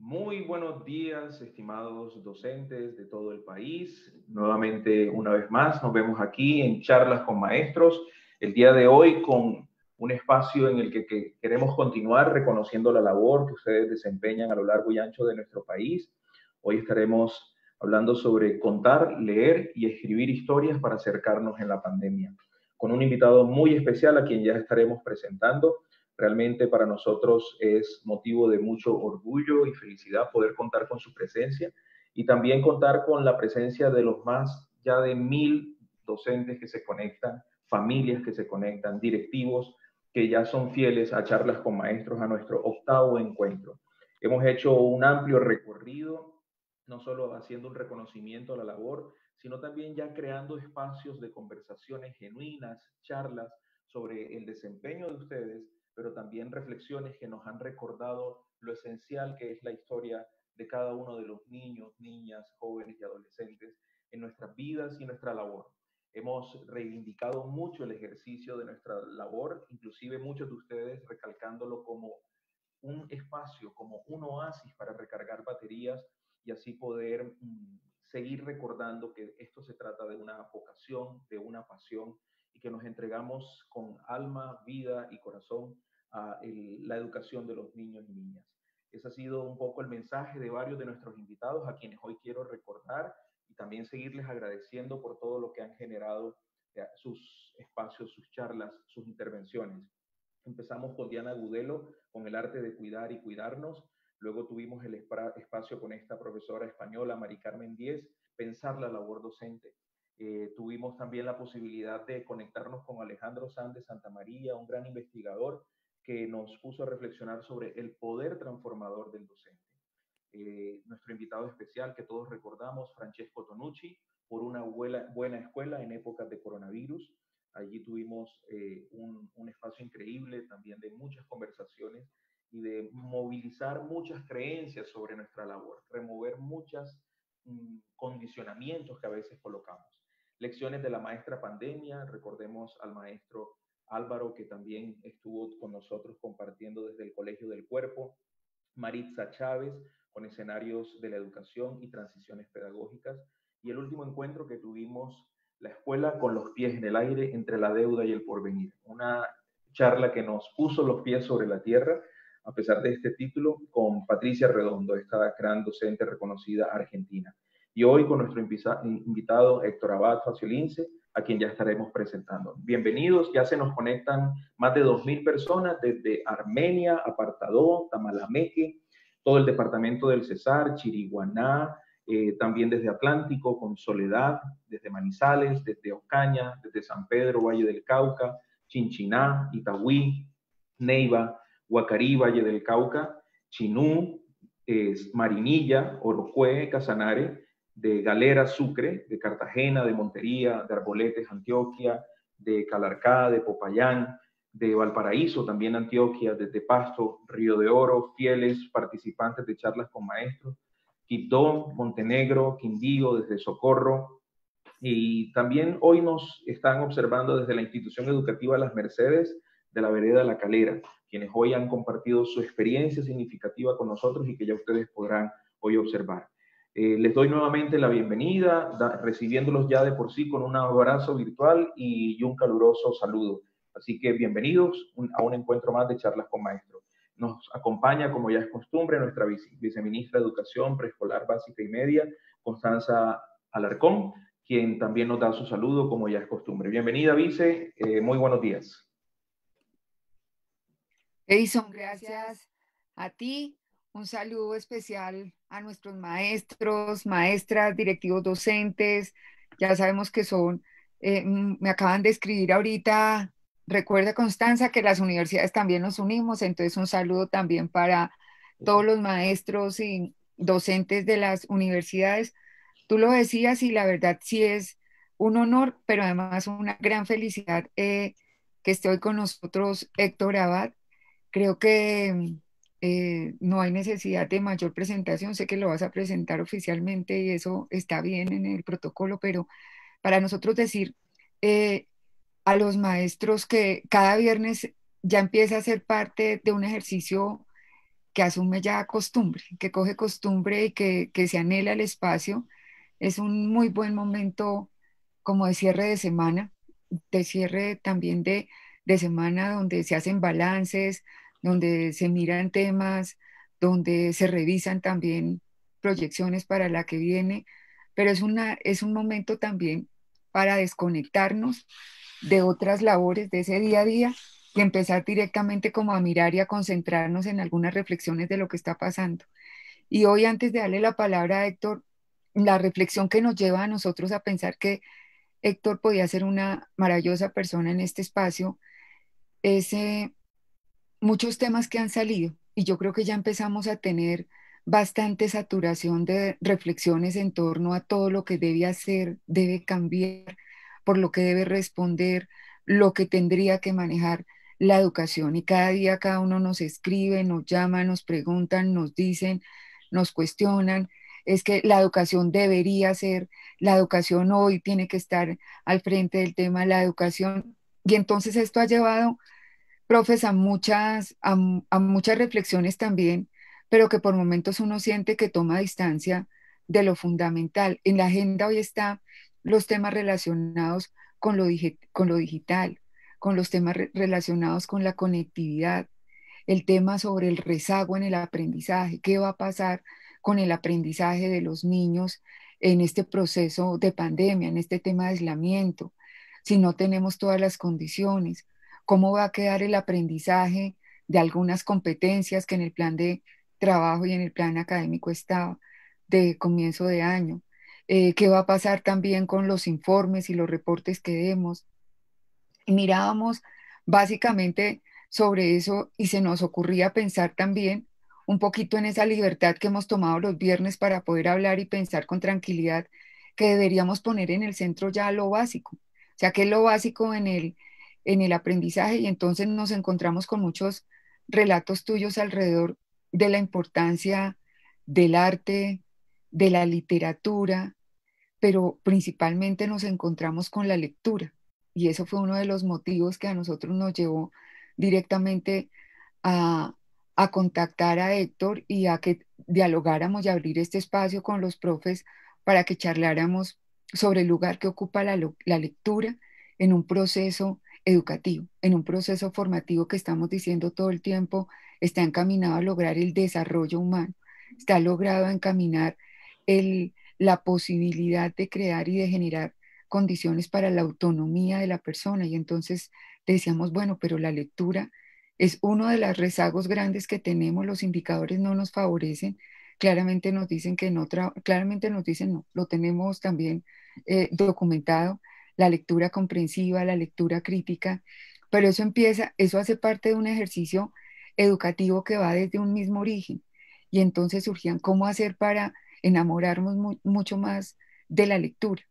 Muy buenos días, estimados docentes de todo el país. Nuevamente, una vez más, nos vemos aquí en Charlas con Maestros. El día de hoy con un espacio en el que, queremos continuar reconociendo la labor que ustedes desempeñan a lo largo y ancho de nuestro país. Hoy estaremos hablando sobre contar, leer y escribir historias para acercarnos en la pandemia, con un invitado muy especial a quien ya estaremos presentando. Realmente para nosotros es motivo de mucho orgullo y felicidad poder contar con su presencia y también contar con la presencia de los más ya de mil docentes que se conectan, familias que se conectan, directivos que ya son fieles a charlas con maestros a nuestro octavo encuentro. Hemos hecho un amplio recorrido, no solo haciendo un reconocimiento a la labor, sino también ya creando espacios de conversaciones genuinas, charlas sobre el desempeño de ustedes pero también reflexiones que nos han recordado lo esencial que es la historia de cada uno de los niños, niñas, jóvenes y adolescentes en nuestras vidas y nuestra labor. Hemos reivindicado mucho el ejercicio de nuestra labor, inclusive muchos de ustedes recalcándolo como un espacio, como un oasis para recargar baterías y así poder mm, seguir recordando que esto se trata de una vocación, de una pasión y que nos entregamos con alma, vida y corazón a la educación de los niños y niñas. Ese ha sido un poco el mensaje de varios de nuestros invitados a quienes hoy quiero recordar y también seguirles agradeciendo por todo lo que han generado eh, sus espacios, sus charlas, sus intervenciones. Empezamos con Diana Gudelo con el arte de cuidar y cuidarnos. Luego tuvimos el espacio con esta profesora española, Mari Carmen Díez, pensar la labor docente. Eh, tuvimos también la posibilidad de conectarnos con Alejandro de Santa María, un gran investigador que nos puso a reflexionar sobre el poder transformador del docente. Eh, nuestro invitado especial que todos recordamos, Francesco Tonucci, por una buena, escuela en épocas de coronavirus. Allí tuvimos eh, un, un, espacio increíble también de muchas conversaciones y de movilizar muchas creencias sobre nuestra labor, remover muchos mm, condicionamientos que a veces colocamos. Lecciones de la maestra pandemia, recordemos al maestro Álvaro, que también estuvo con nosotros compartiendo desde el Colegio del Cuerpo, Maritza Chávez, con escenarios de la educación y transiciones pedagógicas, y el último encuentro que tuvimos, la escuela con los pies en el aire entre la deuda y el porvenir, una charla que nos puso los pies sobre la tierra, a pesar de este título, con Patricia Redondo, esta gran docente reconocida argentina. Y hoy con nuestro invitado Héctor Abad Faciolince, a quien ya estaremos presentando. Bienvenidos, ya se nos conectan más de 2.000 personas desde Armenia, Apartadó, Tamalameque, todo el departamento del Cesar, Chiriguaná, eh, también desde Atlántico, con Soledad, desde Manizales, desde Ocaña, desde San Pedro, Valle del Cauca, Chinchiná, Itagüí, Neiva, Huacarí, Valle del Cauca, Chinú, Marinilla, Orocue, Casanare, de Galera, Sucre, de Cartagena, de Montería, de Arboletes, Antioquia, de Calarcá, de Popayán, de Valparaíso, también Antioquia, desde Pasto, Río de Oro, fieles participantes de charlas con maestros, Quito, Montenegro, Quindío, desde Socorro. Y también hoy nos están observando desde la institución educativa Las Mercedes de la Vereda La Calera, quienes hoy han compartido su experiencia significativa con nosotros y que ya ustedes podrán hoy observar. Eh, les doy nuevamente la bienvenida, recibiéndolos ya de por sí con un abrazo virtual y, un caluroso saludo. Así que bienvenidos a un encuentro más de charlas con maestros. Nos acompaña, como ya es costumbre, nuestra viceministra de Educación Preescolar Básica y Media, Constanza Alarcón, quien también nos da su saludo, como ya es costumbre. Bienvenida, vice. Eh, muy buenos días. Edison, gracias a ti un saludo especial a nuestros maestros, maestras, directivos docentes. Ya sabemos que son, eh, mm, me acaban de escribir ahorita, recuerda Constanza que las universidades también nos unimos, entonces un saludo también para todos los maestros y docentes de las universidades. Tú lo decías y la verdad sí es un honor, pero además una gran felicidad eh, que esté hoy con nosotros Héctor Abad. Creo que eh, no hay necesidad de mayor presentación, sé que lo vas a presentar oficialmente y eso está bien en el protocolo, pero para nosotros decir eh, a los maestros que cada viernes ya empieza a ser parte de un ejercicio que asume ya costumbre, que coge costumbre y que, que se anhela el espacio. Es un muy buen momento como de cierre de semana, de cierre también de, de semana donde se hacen balances, donde se miran temas, donde se revisan también proyecciones para la que viene, pero es, una, es un momento también para desconectarnos de otras labores de ese día a día y empezar directamente como a mirar y a concentrarnos en algunas reflexiones de lo que está pasando. Y hoy antes de darle la palabra a Héctor, la reflexión que nos lleva a nosotros a pensar que Héctor podía ser una maravillosa persona en este espacio es eh, muchos temas que han salido y yo creo que ya empezamos a tener bastante saturación de reflexiones en torno a todo lo que debe hacer, debe cambiar, por lo que debe responder, lo que tendría que manejar la educación. Y cada día cada uno nos escribe, nos llama, nos preguntan, nos dicen, nos cuestionan. Es que la educación debería ser, la educación hoy tiene que estar al frente del tema la educación. Y entonces esto ha llevado, profes, a muchas, a, muchas reflexiones también pero que por momentos uno siente que toma distancia de lo fundamental. En la agenda hoy están los temas relacionados con lo, con lo digital, con los temas relacionados con la conectividad, el tema sobre el rezago en el aprendizaje, qué va a pasar con el aprendizaje de los niños en este proceso de pandemia, en este tema de aislamiento, si no tenemos todas las condiciones, cómo va a quedar el aprendizaje de algunas competencias que en el plan de trabajo y en el plan académico estaba de comienzo de año. Eh, ¿Qué va a pasar también con los informes y los reportes que demos? Mirábamos básicamente sobre eso y se nos ocurría pensar también un poquito en esa libertad que hemos tomado los viernes para poder hablar y pensar con tranquilidad que deberíamos poner en el centro ya lo básico. O sea, que lo básico en el, en el aprendizaje y entonces nos encontramos con muchos relatos tuyos alrededor de la importancia del arte, de la literatura, pero principalmente nos encontramos con la lectura. Y eso fue uno de los motivos que a nosotros nos llevó directamente a, contactar a Héctor y a que dialogáramos y abrir este espacio con los profes para que charláramos sobre el lugar que ocupa la, la lectura en un proceso educativo, en un proceso formativo que estamos diciendo todo el tiempo está encaminado a lograr el desarrollo humano, está logrado a encaminar el, la posibilidad de crear y de generar condiciones para la autonomía de la persona. Y entonces decíamos, bueno, pero la lectura es uno de los rezagos grandes que tenemos, los indicadores no nos favorecen, claramente nos dicen que no, claramente nos dicen no, lo tenemos también eh, documentado, la lectura comprensiva, la lectura crítica, pero eso empieza, eso hace parte de un ejercicio educativo que va desde un mismo origen. Y entonces surgían cómo hacer para enamorarnos mucho más de la lectura,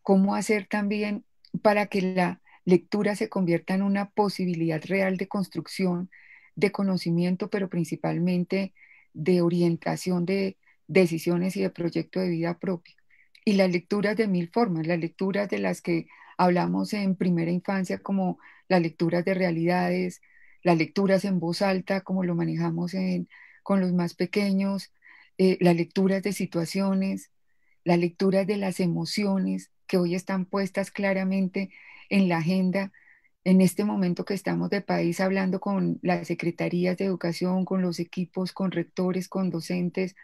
cómo hacer también para que la lectura se convierta en una posibilidad real de construcción, de conocimiento, pero principalmente de orientación de decisiones y de proyecto de vida propio. Y las lecturas de mil formas, las lecturas de las que hablamos en primera infancia como las lecturas de realidades, las lecturas en voz alta, como lo manejamos con los más pequeños, eh, las lecturas de situaciones, las lecturas de las emociones que hoy están puestas claramente en la agenda. En este momento que estamos de país hablando con las secretarías de educación, con los equipos, con rectores, con docentes,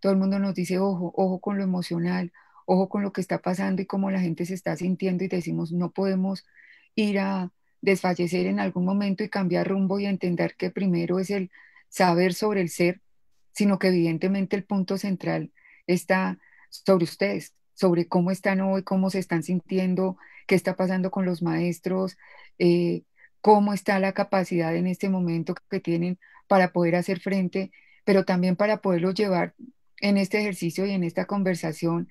todo el mundo nos dice, ojo, ojo con lo emocional, ojo con lo que está pasando y cómo la gente se está sintiendo y decimos, no podemos ir a, desfallecer en algún momento y cambiar rumbo y entender que primero es el saber sobre el ser, sino que evidentemente el punto central está sobre ustedes, sobre cómo están hoy, cómo se están sintiendo, qué está pasando con los maestros, eh, cómo está la capacidad en este momento que tienen para poder hacer frente, pero también para poderlo llevar en este ejercicio y en esta conversación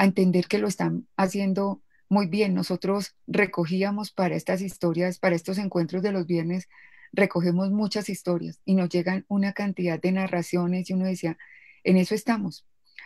a entender que lo están haciendo muy bien. Nosotros recogíamos para estas historias, para estos encuentros de los viernes, recogemos muchas historias y nos llegan una cantidad de narraciones y uno decía, en eso estamos.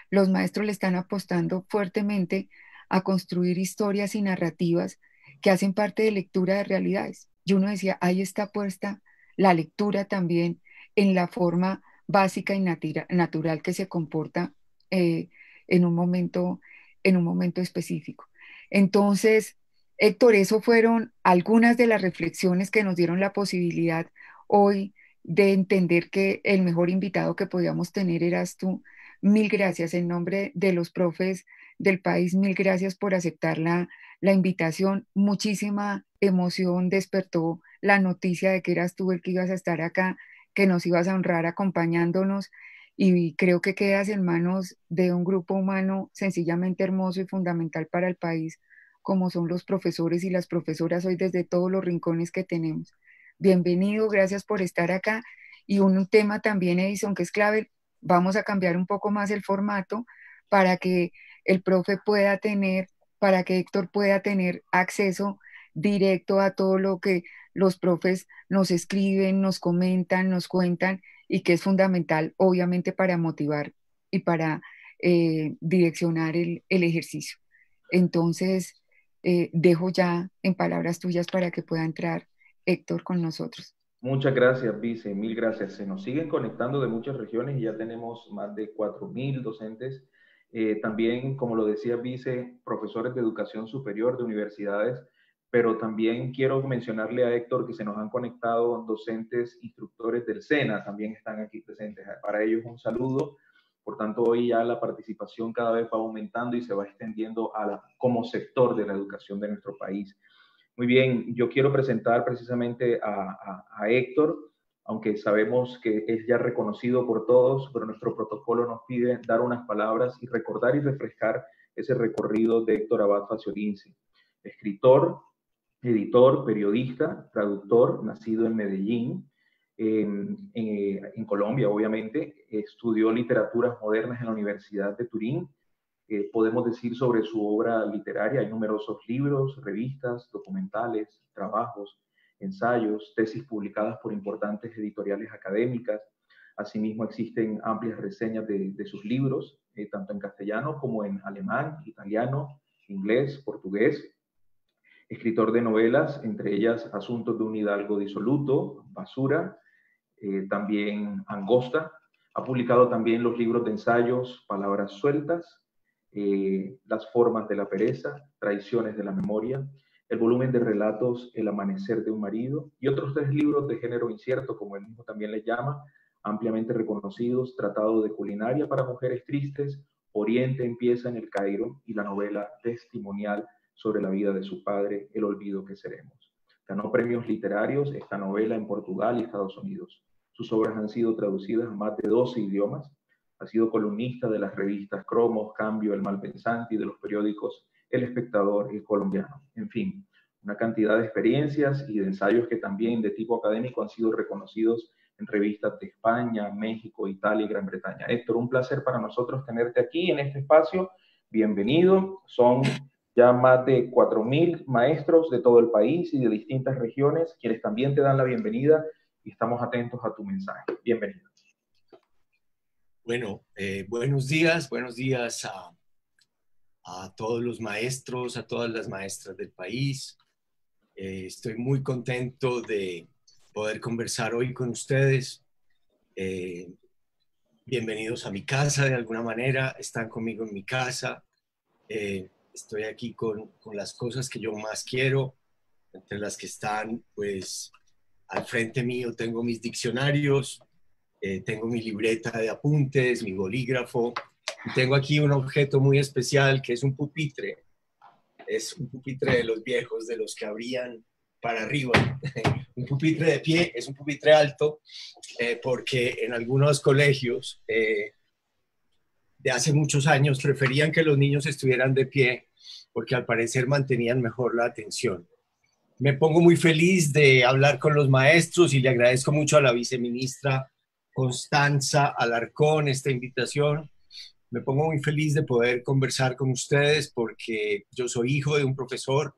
Los maestros le están apostando fuertemente a construir historias y narrativas que hacen parte de lectura de realidades. Y uno decía, ahí está puesta la lectura también en la forma básica y natural que se comporta eh, en, un momento, en un momento específico. Entonces, Héctor, eso fueron algunas de las reflexiones que nos dieron la posibilidad hoy de entender que el mejor invitado que podíamos tener eras tú. Mil gracias en nombre de los profes del país, mil gracias por aceptar la, la invitación. Muchísima emoción despertó la noticia de que eras tú el que ibas a estar acá, que nos ibas a honrar acompañándonos y creo que quedas en manos de un grupo humano sencillamente hermoso y fundamental para el país, como son los profesores y las profesoras hoy desde todos los rincones que tenemos. Bienvenido, gracias por estar acá. Y un tema también, Edison, que es clave, vamos a cambiar un poco más el formato para que el profe pueda tener, para que Héctor pueda tener acceso directo a todo lo que los profes nos escriben, nos comentan, nos cuentan y que es fundamental, obviamente, para motivar y para eh, direccionar el, ejercicio. Entonces, eh, dejo ya en palabras tuyas para que pueda entrar Héctor con nosotros. Muchas gracias, Vice, mil gracias. Se nos siguen conectando de muchas regiones y ya tenemos más de 4.000 docentes. Eh, también, como lo decía Vice, profesores de educación superior de universidades pero también quiero mencionarle a Héctor que se nos han conectado docentes, instructores del SENA, también están aquí presentes. Para ellos un saludo. Por tanto, hoy ya la participación cada vez va aumentando y se va extendiendo a la, como sector de la educación de nuestro país. Muy bien, yo quiero presentar precisamente a, a Héctor, aunque sabemos que es ya reconocido por todos, pero nuestro protocolo nos pide dar unas palabras y recordar y refrescar ese recorrido de Héctor Abad Faciolince, escritor, editor, periodista, traductor, nacido en Medellín, en, Colombia, obviamente. Estudió literaturas modernas en la Universidad de Turín. Eh, podemos decir sobre su obra literaria, hay numerosos libros, revistas, documentales, trabajos, ensayos, tesis publicadas por importantes editoriales académicas. Asimismo, existen amplias reseñas de, sus libros, eh, tanto en castellano como en alemán, italiano, inglés, portugués escritor de novelas, entre ellas Asuntos de un Hidalgo disoluto, Basura, eh, también Angosta. Ha publicado también los libros de ensayos Palabras sueltas, eh, Las formas de la pereza, Traiciones de la memoria, el volumen de relatos El amanecer de un marido y otros tres libros de género incierto, como él mismo también les llama, ampliamente reconocidos, Tratado de culinaria para mujeres tristes, Oriente empieza en el Cairo y la novela testimonial sobre la vida de su padre, El olvido que seremos. Ganó premios literarios esta novela en Portugal y Estados Unidos. Sus obras han sido traducidas a más de 12 idiomas. Ha sido columnista de las revistas Cromos, Cambio, El Malpensante y de los periódicos El Espectador y El Colombiano. En fin, una cantidad de experiencias y de ensayos que también de tipo académico han sido reconocidos en revistas de España, México, Italia y Gran Bretaña. Héctor, un placer para nosotros tenerte aquí en este espacio. Bienvenido. Son ya más de 4.000 maestros de todo el país y de distintas regiones, quienes también te dan la bienvenida y estamos atentos a tu mensaje. Bienvenido. Bueno, eh, buenos días, buenos días a, a, todos los maestros, a todas las maestras del país. Eh, estoy muy contento de poder conversar hoy con ustedes. Eh, bienvenidos a mi casa de alguna manera, están conmigo en mi casa estoy aquí con, con, las cosas que yo más quiero, entre las que están, pues, al frente mío tengo mis diccionarios, eh, tengo mi libreta de apuntes, mi bolígrafo, y tengo aquí un objeto muy especial que es un pupitre. Es un pupitre de los viejos, de los que abrían para arriba. un pupitre de pie es un pupitre alto, eh, porque en algunos colegios eh, de hace muchos años preferían que los niños estuvieran de pie porque al parecer mantenían mejor la atención. Me pongo muy feliz de hablar con los maestros y le agradezco mucho a la viceministra Constanza Alarcón esta invitación. Me pongo muy feliz de poder conversar con ustedes porque yo soy hijo de un profesor.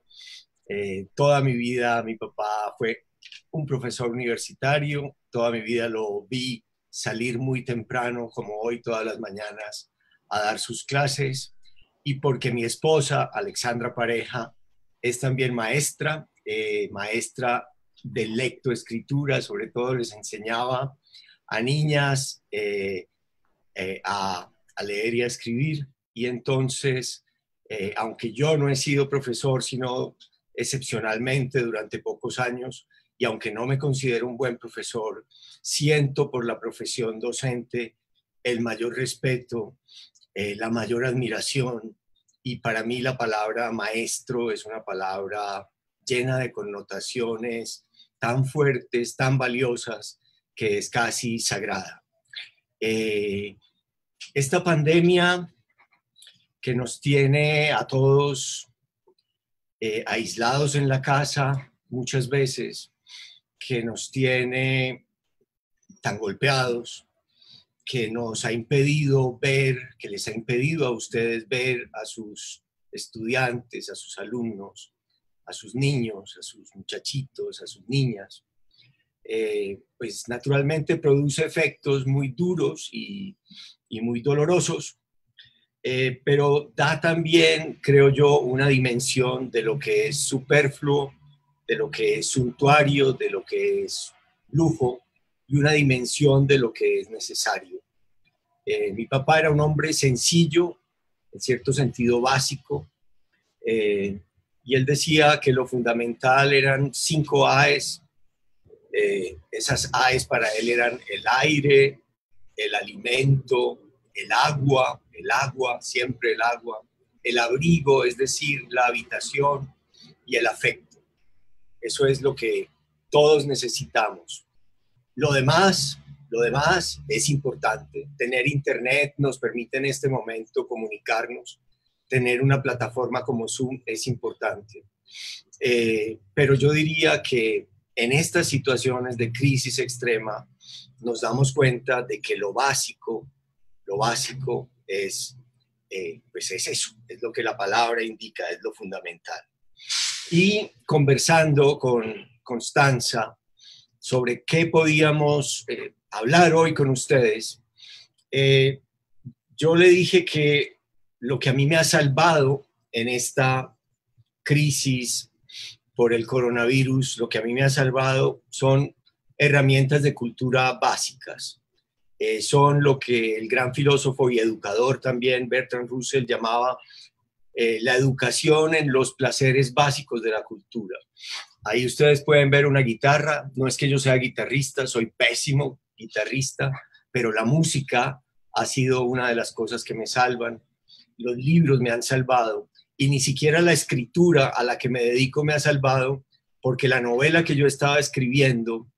Eh, toda mi vida mi papá fue un profesor universitario. Toda mi vida lo vi salir muy temprano, como hoy, todas las mañanas, a dar sus clases y porque mi esposa, Alexandra Pareja, es también maestra, eh, maestra de lectoescritura, sobre todo les enseñaba a niñas eh, a, a, leer y a escribir. Y entonces, aunque yo no he sido profesor, sino excepcionalmente durante pocos años, y aunque no me considero un buen profesor, siento por la profesión docente el mayor respeto, la mayor admiración y para mí la palabra maestro es una palabra llena de connotaciones tan fuertes, tan valiosas, que es casi sagrada. Eh, esta pandemia que nos tiene a todos eh, aislados en la casa muchas veces, que nos tiene tan golpeados, que nos ha impedido ver, que les ha impedido a ustedes ver a sus estudiantes, a sus alumnos, a sus niños, a sus muchachitos, a sus niñas, eh, pues naturalmente produce efectos muy duros y, muy dolorosos, eh, pero da también, creo yo, una dimensión de lo que es superfluo, de lo que es suntuario, de lo que es lujo, y una dimensión de lo que es necesario. Eh, mi papá era un hombre sencillo, en cierto sentido básico, eh, y él decía que lo fundamental eran cinco AES. Eh, esas AES para él eran el aire, el alimento, el agua, el agua, siempre el agua, el abrigo, es decir, la habitación y el afecto. Eso es lo que todos necesitamos. Lo demás, lo demás es importante. Tener internet nos permite en este momento comunicarnos. Tener una plataforma como Zoom es importante. Eh, pero yo diría que en estas situaciones de crisis extrema nos damos cuenta de que lo básico, lo básico es, eh, pues es eso, es lo que la palabra indica, es lo fundamental. Y conversando con Constanza sobre qué podíamos eh, hablar hoy con ustedes, eh, yo le dije que lo que a mí me ha salvado en esta crisis por el coronavirus, lo que a mí me ha salvado son herramientas de cultura básicas. Eh, son lo que el gran filósofo y educador también, Bertrand Russell, llamaba la educación en los placeres básicos de la cultura. Ahí ustedes pueden ver una guitarra, no es que yo sea guitarrista, soy pésimo guitarrista, pero la música ha sido una de las cosas que me salvan. Los libros me han salvado y ni siquiera la escritura a la que me dedico me ha salvado porque la novela que yo estaba escribiendo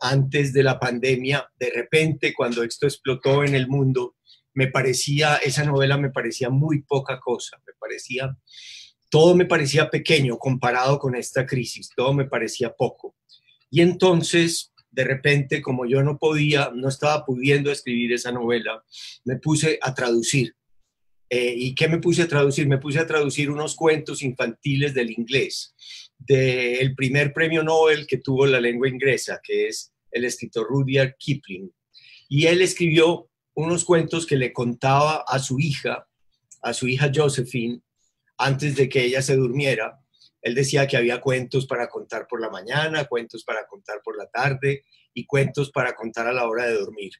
antes de la pandemia, de repente cuando esto explotó en el mundo, me parecía, esa novela me parecía muy poca cosa, me parecía, todo me parecía pequeño comparado con esta crisis, todo me parecía poco. Y entonces de repente, como yo no podía, no estaba pudiendo escribir esa novela, me puse a traducir. Eh, ¿Y qué me puse a traducir? Me puse a traducir unos cuentos infantiles del inglés, del primer premio Nobel que tuvo la lengua inglesa, que es el escritor Rudyard Kipling. Y él escribió unos cuentos que le contaba a su hija, a su hija Josephine, antes de que ella se durmiera, él decía que había cuentos para contar por la mañana, cuentos para contar por la tarde y cuentos para contar a la hora de dormir.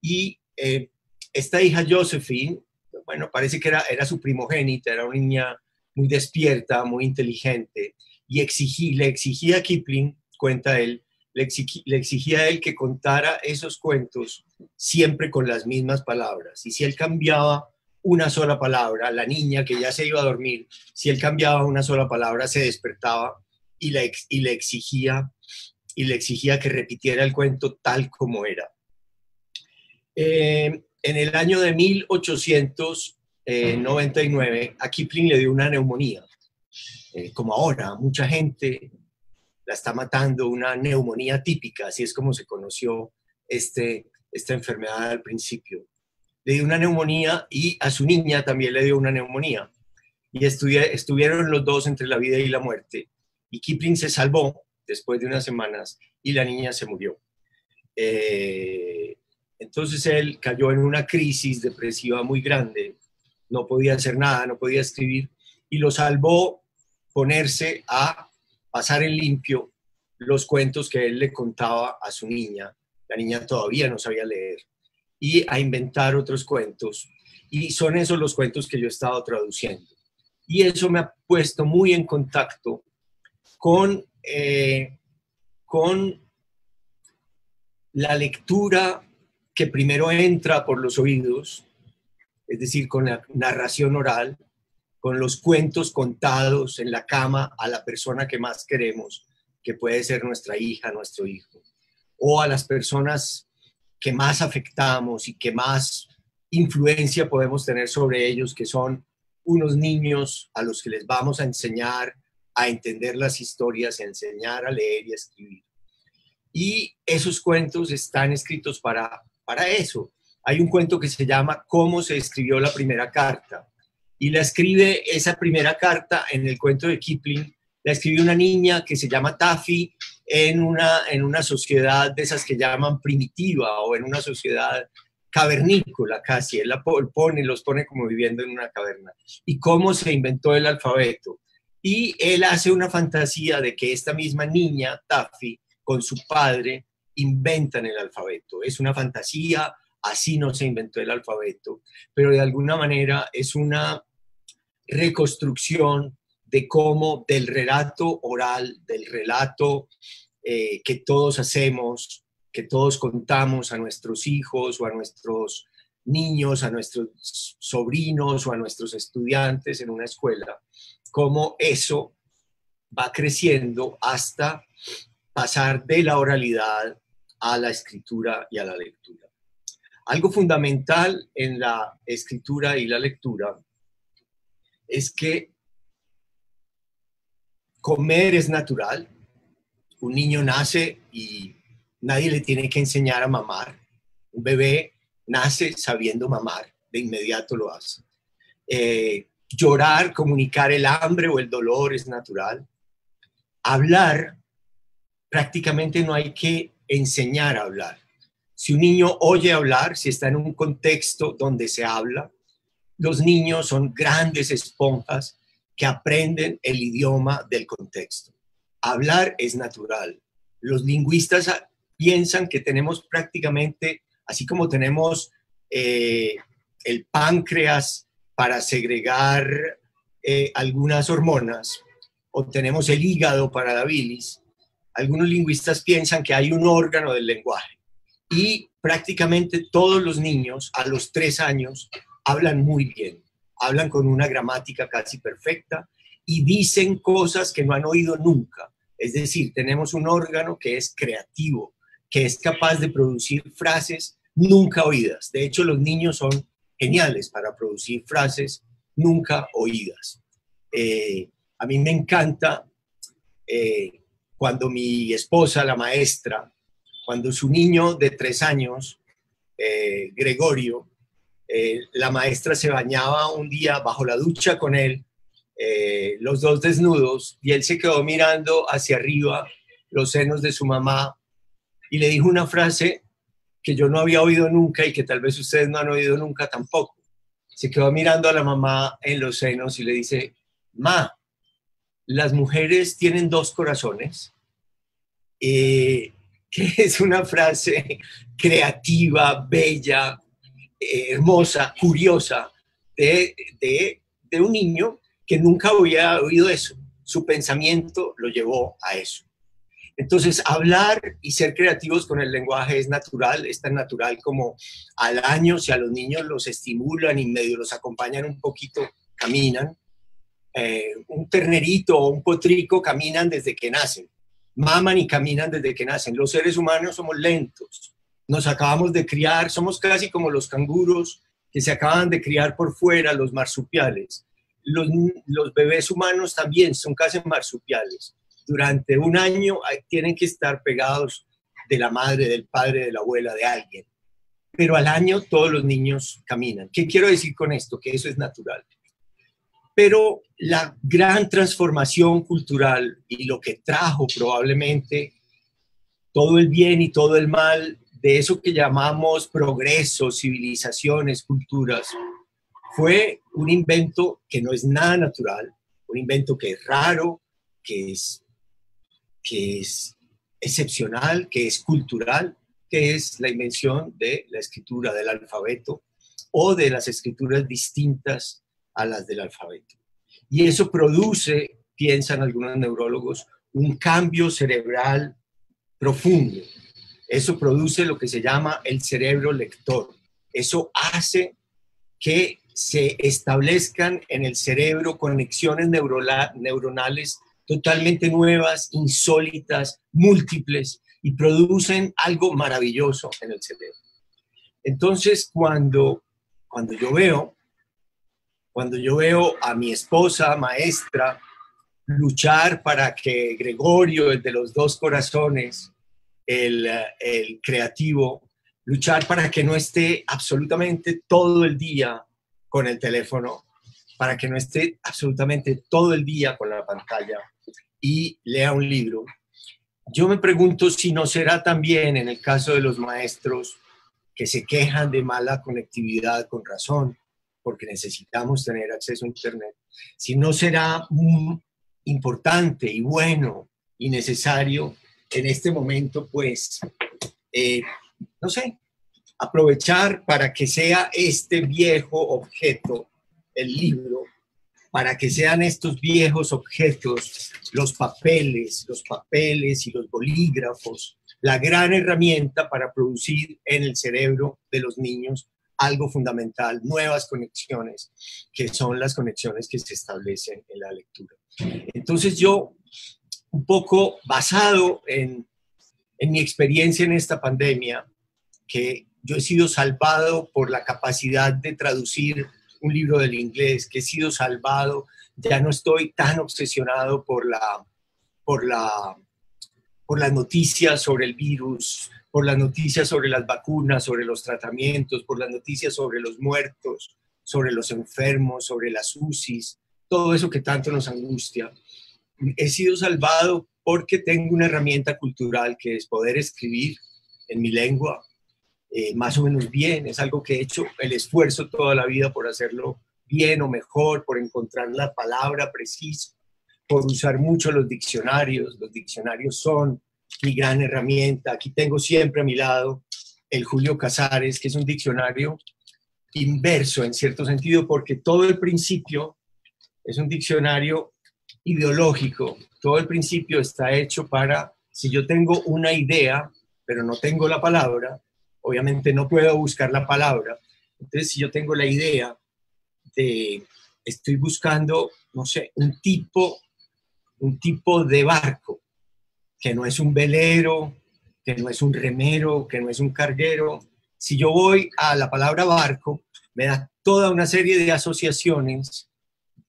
Y eh, esta hija Josephine, bueno, parece que era, era su primogénita, era una niña muy despierta, muy inteligente, y exigí, le exigía a Kipling, cuenta él, le, le exigía a él que contara esos cuentos siempre con las mismas palabras. Y si él cambiaba una sola palabra, la niña que ya se iba a dormir, si él cambiaba una sola palabra, se despertaba y le, y le exigía y le exigía que repitiera el cuento tal como era. Eh, en el año de 1899, a Kipling le dio una neumonía. Eh, como ahora, mucha gente la está matando una neumonía típica, así es como se conoció este, esta enfermedad al principio le dio una neumonía y a su niña también le dio una neumonía. Y estuvieron los dos entre la vida y la muerte. Y Kipling se salvó después de unas semanas y la niña se murió. Eh, entonces él cayó en una crisis depresiva muy grande, no podía hacer nada, no podía escribir, y lo salvó ponerse a pasar en limpio los cuentos que él le contaba a su niña La niña todavía no sabía leer. Y a inventar otros cuentos. Y son esos los cuentos que yo he estado traduciendo. Y eso me ha puesto muy en contacto con, eh, con la lectura que primero entra por los oídos, es decir, con la narración oral, con los cuentos contados en la cama a la persona que más queremos, que puede ser nuestra hija, nuestro hijo, o a las personas que más afectamos y que más influencia podemos tener sobre ellos, que son unos niños a los que les vamos a enseñar a entender las historias, a enseñar a leer y a escribir. Y esos cuentos están escritos para, para eso. Hay un cuento que se llama Cómo se escribió la primera carta. Y la escribe esa primera carta en el cuento de Kipling. La escribió una niña que se llama Taffy en una, en una sociedad de esas que llaman primitiva o en una sociedad cavernícola casi, él los pone como viviendo en una caverna. Y cómo se inventó el alfabeto. Y él hace una fantasía de que esta misma niña, Taffy, con su padre, inventan el alfabeto. Es una fantasía, así no se inventó el alfabeto, pero de alguna manera es una reconstrucción de cómo del relato oral, del relato eh, que todos hacemos, que todos contamos a nuestros hijos o a nuestros niños, a nuestros sobrinos o a nuestros estudiantes en una escuela, cómo eso va creciendo hasta pasar de la oralidad a la escritura y a la lectura. Algo fundamental en la escritura y la lectura es que comer es natural. Un niño nace y Nadie le tiene que enseñar a mamar. Un bebé nace sabiendo mamar, de inmediato lo hace. Eh, llorar, comunicar el hambre o el dolor es natural. Hablar, prácticamente no hay que enseñar a hablar. Si un niño oye hablar, si está en un contexto donde se habla, los niños son grandes esponjas que aprenden el idioma del contexto. Hablar es natural. Los lingüistas piensan que tenemos prácticamente, así como tenemos eh, el páncreas para segregar eh, algunas hormonas, o tenemos el hígado para la bilis, algunos lingüistas piensan que hay un órgano del lenguaje. Y prácticamente todos los niños a los tres años hablan muy bien, hablan con una gramática casi perfecta y dicen cosas que no han oído nunca. Es decir, tenemos un órgano que es creativo, que es capaz de producir frases nunca oídas. De hecho, los niños son geniales para producir frases nunca oídas. Eh, a mí me encanta eh, cuando mi esposa, la maestra, cuando su niño de tres años, eh, Gregorio, la maestra se bañaba un día bajo la ducha con él, los dos desnudos, y él se quedó mirando hacia arriba los senos de su mamá y le dijo una frase que yo no había oído nunca y que tal vez ustedes no han oído nunca tampoco. Se quedó mirando a la mamá en los senos y le dice, Ma, las mujeres tienen dos corazones, eh, es una frase creativa, bella, hermosa, curiosa, de, de un niño que nunca había oído eso. Su pensamiento lo llevó a eso. Entonces, hablar y ser creativos con el lenguaje es natural, es tan natural como al año, si a los niños los estimulan y medio los acompañan un poquito, caminan. Eh, un ternerito o un potrico caminan desde que nacen, maman y caminan desde que nacen. Los seres humanos somos lentos, nos acabamos de criar, somos casi como los canguros que se acaban de criar por fuera, los marsupiales. Los, los bebés humanos también son casi marsupiales durante un año tienen que estar pegados de la madre, del padre, de la abuela, de alguien. Pero al año todos los niños caminan. ¿Qué quiero decir con esto? Que eso es natural. Pero la gran transformación cultural y lo que trajo probablemente todo el bien y todo el mal de eso que llamamos progreso, civilizaciones, culturas, fue un invento que no es nada natural, un invento que es raro, que es que es excepcional, que es cultural, que es la invención de la escritura del alfabeto o de las escrituras distintas a las del alfabeto. Y eso produce, piensan algunos neurólogos, un cambio cerebral profundo. Eso produce lo que se llama el cerebro lector. Eso hace que se establezcan en el cerebro conexiones neuronales totalmente nuevas, insólitas, múltiples, y producen algo maravilloso en el cerebro. Entonces, cuando, cuando yo veo, cuando yo veo a mi esposa maestra luchar para que Gregorio, el de los dos corazones, el, el creativo, luchar para que no esté absolutamente todo el día con el teléfono, para que no esté absolutamente todo el día con la pantalla y lea un libro. Yo me pregunto si no será también en el caso de los maestros que se quejan de mala conectividad con razón, porque necesitamos tener acceso a Internet, si no será importante y bueno y necesario en este momento, pues, eh, no sé, aprovechar para que sea este viejo objeto, el libro, para que sean estos viejos objetos, los papeles, los papeles y los bolígrafos, la gran herramienta para producir en el cerebro de los niños algo fundamental, nuevas conexiones, que son las conexiones que se establecen en la lectura. Entonces yo, un poco basado en, mi experiencia en esta pandemia, que yo he sido salvado por la capacidad de traducir un libro del inglés, que he sido salvado, ya no estoy tan obsesionado por la, por la, por las noticias sobre el virus, por las noticias sobre las vacunas, sobre los tratamientos, por las noticias sobre los muertos, sobre los enfermos, sobre las UCIs, todo eso que tanto nos angustia. He sido salvado porque tengo una herramienta cultural que es poder escribir en mi lengua, eh, más o menos bien, es algo que he hecho el esfuerzo toda la vida por hacerlo bien o mejor, por encontrar la palabra precisa, por usar mucho los diccionarios. Los diccionarios son mi gran herramienta. Aquí tengo siempre a mi lado el Julio Casares, que es un diccionario inverso en cierto sentido, porque todo el principio es un diccionario ideológico. Todo el principio está hecho para, si yo tengo una idea, pero no tengo la palabra, obviamente no puedo buscar la palabra. Entonces, si yo tengo la idea de, estoy buscando, no sé, un tipo, un tipo de barco, que no es un velero, que no es un remero, que no es un carguero. Si yo voy a la palabra barco, me da toda una serie de asociaciones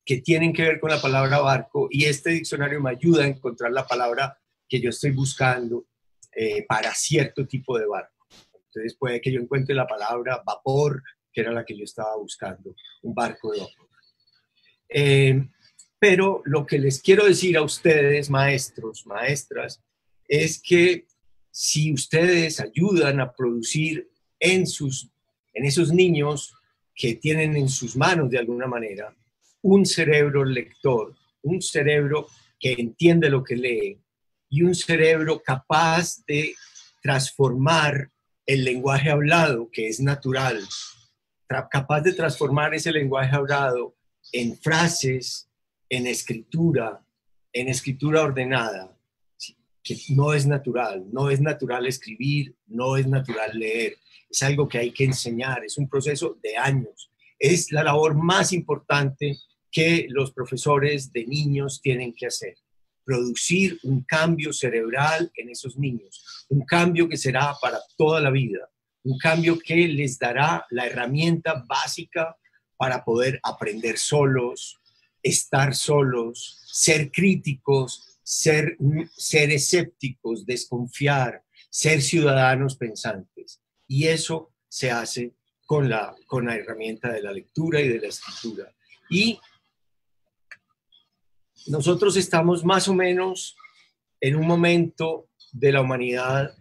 que tienen que ver con la palabra barco y este diccionario me ayuda a encontrar la palabra que yo estoy buscando eh, para cierto tipo de barco. Entonces puede que yo encuentre la palabra vapor, que era la que yo estaba buscando, un barco de vapor. Eh, pero lo que les quiero decir a ustedes, maestros, maestras, es que si ustedes ayudan a producir en, sus, en esos niños que tienen en sus manos de alguna manera un cerebro lector, un cerebro que entiende lo que lee y un cerebro capaz de transformar el lenguaje hablado, que es natural, capaz de transformar ese lenguaje hablado en frases, en escritura, en escritura ordenada, que no es natural, no es natural escribir, no es natural leer, es algo que hay que enseñar, es un proceso de años, es la labor más importante que los profesores de niños tienen que hacer producir un cambio cerebral en esos niños, un cambio que será para toda la vida, un cambio que les dará la herramienta básica para poder aprender solos, estar solos, ser críticos, ser, ser escépticos, desconfiar, ser ciudadanos pensantes. Y eso se hace con la, con la herramienta de la lectura y de la escritura. Y nosotros estamos más o menos en un momento de la humanidad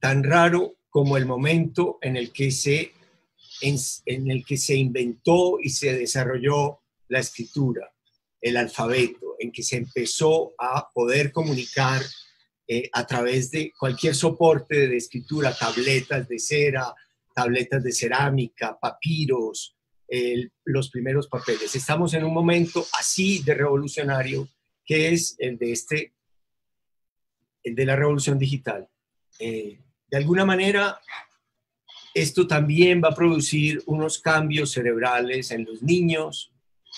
tan raro como el momento en el que se, en, el que se inventó y se desarrolló la escritura, el alfabeto, en que se empezó a poder comunicar eh, a través de cualquier soporte de escritura, tabletas de cera, tabletas de cerámica, papiros, los primeros papeles. Estamos en un momento así de revolucionario que es el de este, el de la revolución digital. Eh, de alguna manera, esto también va a producir unos cambios cerebrales en los niños,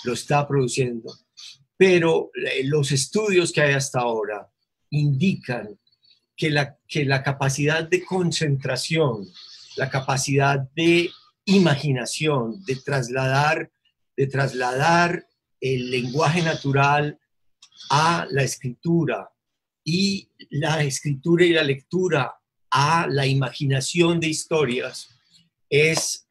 lo está produciendo, pero eh, los estudios que hay hasta ahora indican que la, que la capacidad de concentración, la capacidad de imaginación, de trasladar, de trasladar el lenguaje natural a la escritura y la escritura y la lectura a la imaginación de historias es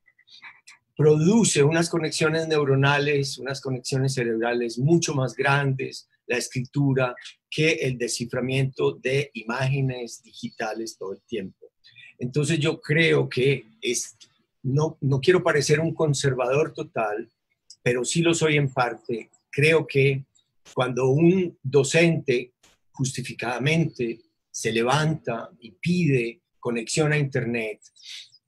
produce unas conexiones neuronales, unas conexiones cerebrales mucho más grandes, la escritura, que el desciframiento de imágenes digitales todo el tiempo. Entonces yo creo que es, no, no quiero parecer un conservador total, pero sí lo soy en parte. Creo que cuando un docente justificadamente se levanta y pide conexión a Internet,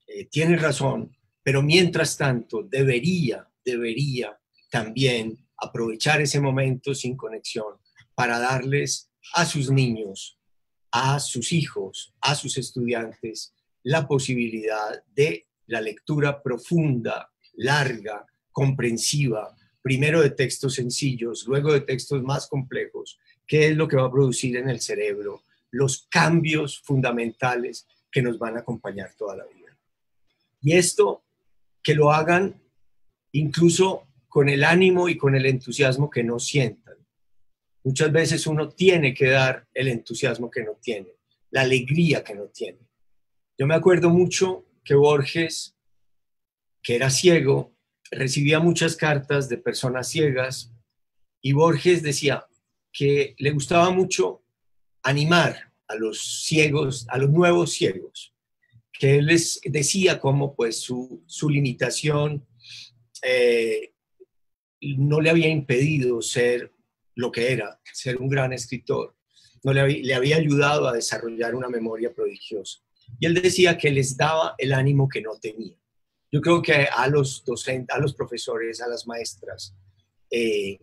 eh, tiene razón, pero mientras tanto debería, debería también aprovechar ese momento sin conexión para darles a sus niños, a sus hijos, a sus estudiantes, la posibilidad de la lectura profunda, larga, comprensiva, primero de textos sencillos, luego de textos más complejos, qué es lo que va a producir en el cerebro, los cambios fundamentales que nos van a acompañar toda la vida. Y esto, que lo hagan incluso con el ánimo y con el entusiasmo que no sientan. Muchas veces uno tiene que dar el entusiasmo que no tiene, la alegría que no tiene. Yo me acuerdo mucho que Borges, que era ciego, recibía muchas cartas de personas ciegas y Borges decía que le gustaba mucho animar a los ciegos, a los nuevos ciegos, que él les decía cómo pues su, limitación eh, no le había impedido ser lo que era, ser un gran escritor, no le había ayudado a desarrollar una memoria prodigiosa. Y él decía que les daba el ánimo que no tenía. Yo creo que a los docentes, a los profesores, a las maestras, eh,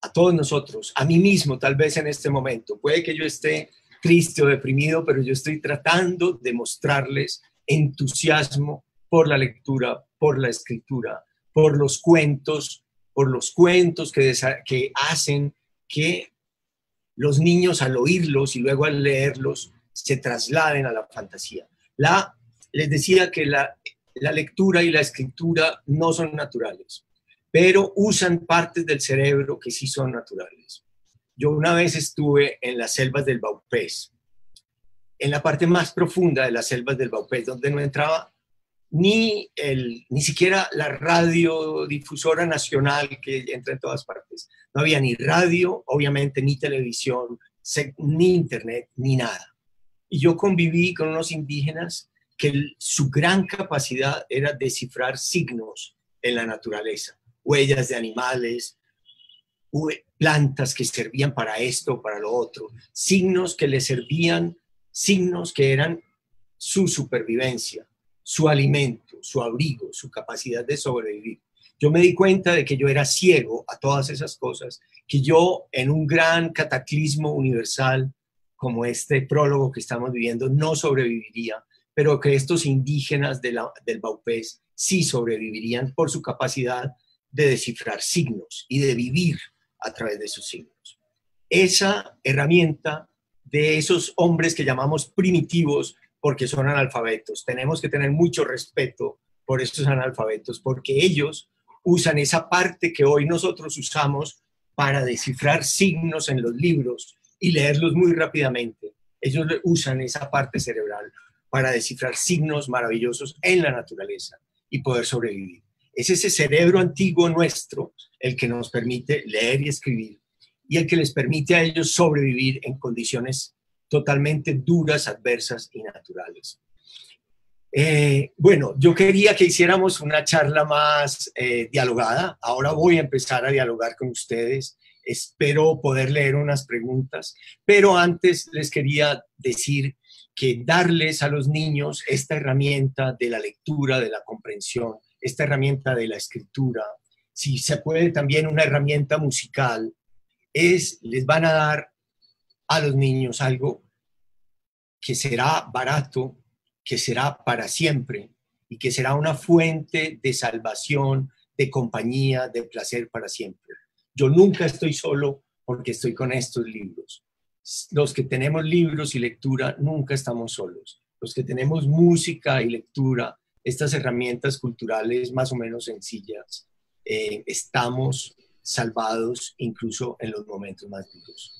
a todos nosotros, a mí mismo tal vez en este momento, puede que yo esté triste o deprimido, pero yo estoy tratando de mostrarles entusiasmo por la lectura, por la escritura, por los cuentos, por los cuentos que, que hacen que los niños al oírlos y luego al leerlos se trasladen a la fantasía. La, les decía que la lectura y la escritura no son naturales, pero usan partes del cerebro que sí son naturales. Yo una vez estuve en las selvas del Baupés, en la parte más profunda de las selvas del Baupés, donde no entraba ni, el, ni siquiera la radiodifusora nacional que entra en todas partes. No había ni radio, obviamente, ni televisión, ni internet, ni nada. Y yo conviví con unos indígenas que su gran capacidad era descifrar signos en la naturaleza, huellas de animales, plantas que servían para esto para lo otro, signos que le servían, signos que eran su supervivencia, su alimento, su abrigo, su capacidad de sobrevivir. Yo me di cuenta de que yo era ciego a todas esas cosas, que yo en un gran cataclismo universal como este prólogo que estamos viviendo no sobreviviría pero que estos indígenas del Baupés sí sobrevivirían por su capacidad de descifrar signos y de vivir a través de esos signos. Esa herramienta de esos hombres que llamamos primitivos porque son analfabetos. Tenemos que tener mucho respeto por estos analfabetos porque ellos usan esa parte que hoy nosotros usamos para descifrar signos en los libros y leerlos muy rápidamente. Ellos usan esa parte cerebral para descifrar signos maravillosos en la naturaleza y poder sobrevivir. Es ese cerebro antiguo nuestro el que nos permite leer y escribir y el que les permite a ellos sobrevivir en condiciones totalmente duras, adversas y naturales. Eh, bueno, yo quería que hiciéramos una charla más eh, dialogada. Ahora voy a empezar a dialogar con ustedes. Espero poder leer unas preguntas, pero antes les quería decir que darles a los niños esta herramienta de la lectura, de la comprensión, esta herramienta de la escritura, si se puede también una herramienta musical, es, les van a dar a los niños algo que será barato, que será para siempre y que será una fuente de salvación, de compañía, de placer para siempre. Yo nunca estoy solo porque estoy con estos libros. Los que tenemos libros y lectura nunca estamos solos. Los que tenemos música y lectura, estas herramientas culturales más o menos sencillas, eh, estamos salvados incluso en los momentos más duros.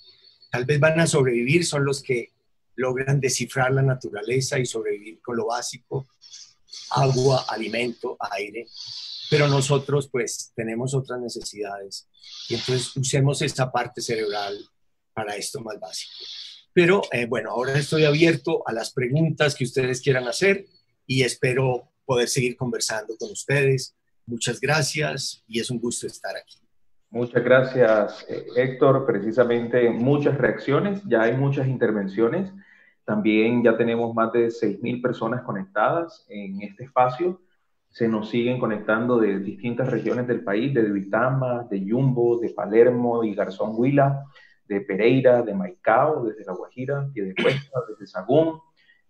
Tal vez van a sobrevivir, son los que logran descifrar la naturaleza y sobrevivir con lo básico, agua, alimento, aire, pero nosotros pues tenemos otras necesidades y entonces usemos esta parte cerebral para esto más básico. Pero eh, bueno, ahora estoy abierto a las preguntas que ustedes quieran hacer y espero poder seguir conversando con ustedes. Muchas gracias y es un gusto estar aquí. Muchas gracias, eh, Héctor. Precisamente muchas reacciones, ya hay muchas intervenciones. También ya tenemos más de 6.000 personas conectadas en este espacio se nos siguen conectando de distintas regiones del país, de Duitama, de Yumbo, de Palermo y Garzón Huila, de Pereira, de Maicao, desde La Guajira, de Cuesta, desde Sagún,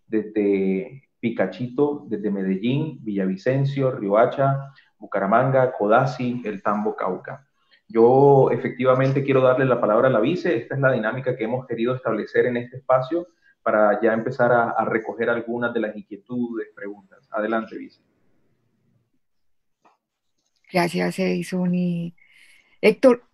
desde Picachito, desde Medellín, Villavicencio, Riohacha, Bucaramanga, Codazzi, El Tambo, Cauca. Yo efectivamente quiero darle la palabra a la vice. Esta es la dinámica que hemos querido establecer en este espacio para ya empezar a, recoger algunas de las inquietudes, preguntas. Adelante, vice. Gracias, Edison. Y Héctor,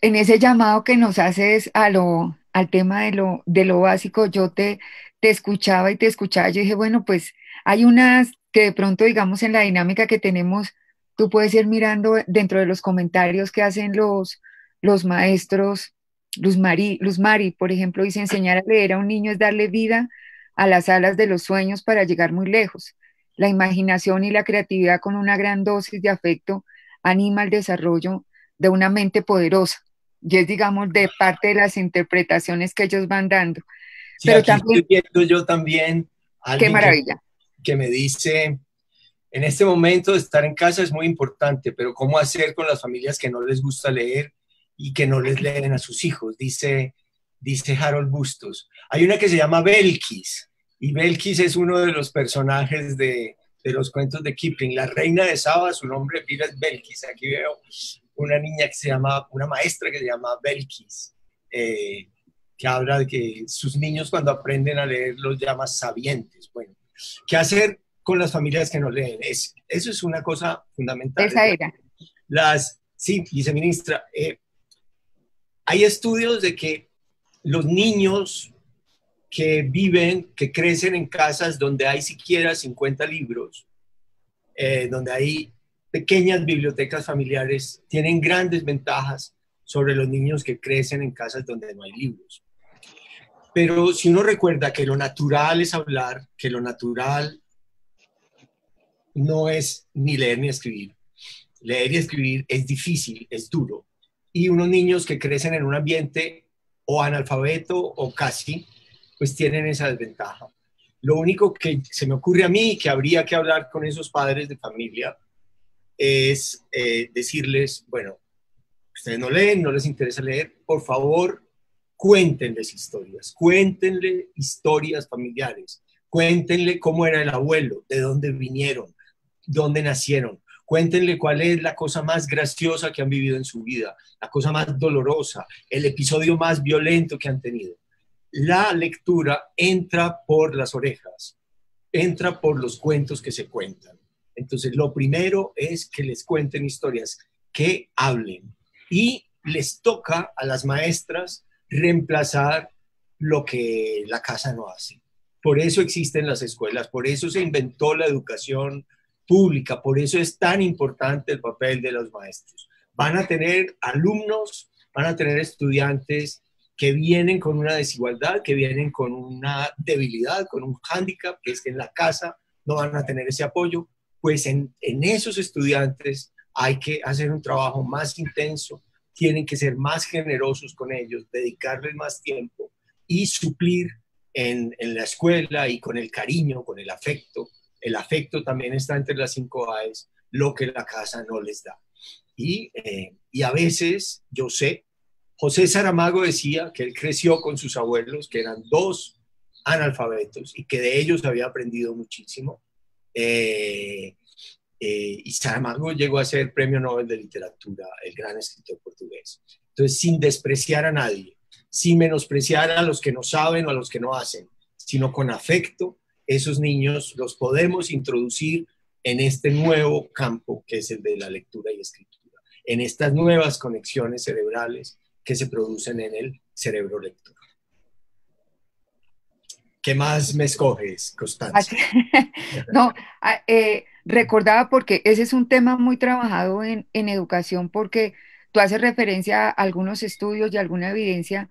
en ese llamado que nos haces al tema de lo, básico, yo te, escuchaba y te escuchaba. Yo dije, bueno, pues hay unas que de pronto, digamos, en la dinámica que tenemos, tú puedes ir mirando dentro de los comentarios que hacen los maestros. Luz Mari, Luz Mari, por ejemplo, dice, enseñar a leer a un niño es darle vida a las alas de los sueños para llegar muy lejos. La imaginación y la creatividad con una gran dosis de afecto anima el desarrollo de una mente poderosa. Y es, digamos, de parte de las interpretaciones que ellos van dando. Pero también, estoy viendo yo también. Qué maravilla. Que, me dice, en este momento estar en casa es muy importante, pero ¿cómo hacer con las familias que no les gusta leer y que no les leen a sus hijos? Dice, dice Harold Bustos. Hay una que se llama Belkis, y Belkis es uno de los personajes de, de los cuentos de Kipling. La reina de Saba, su nombre es Belkis. Aquí veo una niña que se llama, una maestra que se llama Belkis, eh, que habla de que sus niños cuando aprenden a leer los llama sabientes. Bueno, ¿qué hacer con las familias que no leen? Es, eso es una cosa fundamental. Esa era. Las, sí, viceministra, eh, hay estudios de que los niños que viven, que crecen en casas donde hay siquiera 50 libros, eh, donde hay pequeñas bibliotecas familiares, tienen grandes ventajas sobre los niños que crecen en casas donde no hay libros. Pero si uno recuerda que lo natural es hablar, que lo natural no es ni leer ni escribir. Leer y escribir es difícil, es duro. Y unos niños que crecen en un ambiente o analfabeto o casi, pues tienen esa desventaja. Lo único que se me ocurre a mí que habría que hablar con esos padres de familia es eh, decirles, bueno, ustedes no leen, no les interesa leer, por favor, cuéntenles historias, cuéntenle historias familiares, cuéntenle cómo era el abuelo, de dónde vinieron, dónde nacieron, cuéntenle cuál es la cosa más graciosa que han vivido en su vida, la cosa más dolorosa, el episodio más violento que han tenido la lectura entra por las orejas, entra por los cuentos que se cuentan. Entonces, lo primero es que les cuenten historias, que hablen. Y les toca a las maestras reemplazar lo que la casa no hace. Por eso existen las escuelas, por eso se inventó la educación pública, por eso es tan importante el papel de los maestros. Van a tener alumnos, van a tener estudiantes que vienen con una desigualdad, que vienen con una debilidad, con un hándicap, que es que en la casa no van a tener ese apoyo, pues en, en esos estudiantes hay que hacer un trabajo más intenso, tienen que ser más generosos con ellos, dedicarles más tiempo y suplir en, en la escuela y con el cariño, con el afecto. El afecto también está entre las cinco A's, lo que la casa no les da. Y, eh, y a veces, yo sé, José Saramago decía que él creció con sus abuelos, que eran dos analfabetos y que de ellos había aprendido muchísimo. Eh, eh, y Saramago llegó a ser premio Nobel de Literatura, el gran escritor portugués. Entonces, sin despreciar a nadie, sin menospreciar a los que no saben o a los que no hacen, sino con afecto, esos niños los podemos introducir en este nuevo campo que es el de la lectura y escritura, en estas nuevas conexiones cerebrales que se producen en el cerebro lector. ¿Qué más me escoges, Constanza? no, eh, recordaba porque ese es un tema muy trabajado en, en educación porque tú haces referencia a algunos estudios y alguna evidencia.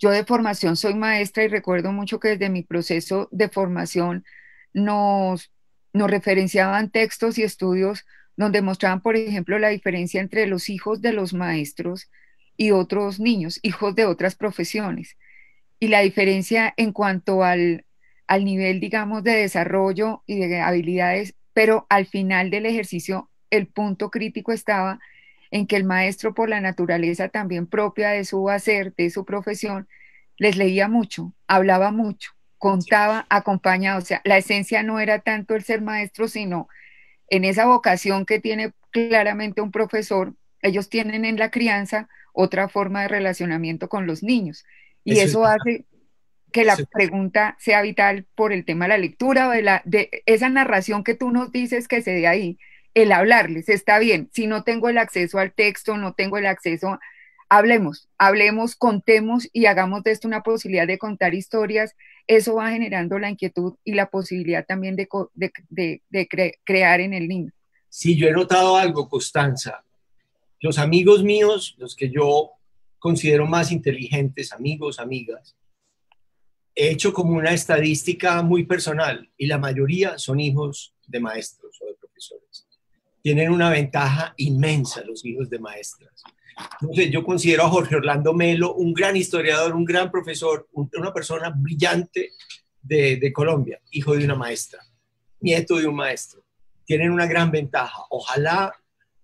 Yo de formación soy maestra y recuerdo mucho que desde mi proceso de formación nos, nos referenciaban textos y estudios donde mostraban, por ejemplo, la diferencia entre los hijos de los maestros y otros niños, hijos de otras profesiones y la diferencia en cuanto al, al nivel, digamos, de desarrollo y de habilidades, pero al final del ejercicio el punto crítico estaba en que el maestro por la naturaleza también propia de su hacer, de su profesión, les leía mucho, hablaba mucho, contaba, acompañaba, o sea, la esencia no era tanto el ser maestro, sino en esa vocación que tiene claramente un profesor, ellos tienen en la crianza otra forma de relacionamiento con los niños. Y eso, hace que la pregunta sea vital por el tema de la lectura o de, la, de esa narración que tú nos dices que se dé ahí, el hablarles, está bien, si no tengo el acceso al texto, no tengo el acceso, hablemos, hablemos, contemos y hagamos de esto una posibilidad de contar historias, eso va generando la inquietud y la posibilidad también de, de, crear en el niño. Sí, yo he notado algo, Constanza. Los amigos míos, los que yo considero más inteligentes, amigos, amigas, he hecho como una estadística muy personal y la mayoría son hijos de maestros o de profesores. Tienen una ventaja inmensa los hijos de maestras. Entonces, yo considero a Jorge Orlando Melo un gran historiador, un gran profesor, una persona brillante de, de Colombia, hijo de una maestra, nieto de un maestro. Tienen una gran ventaja. Ojalá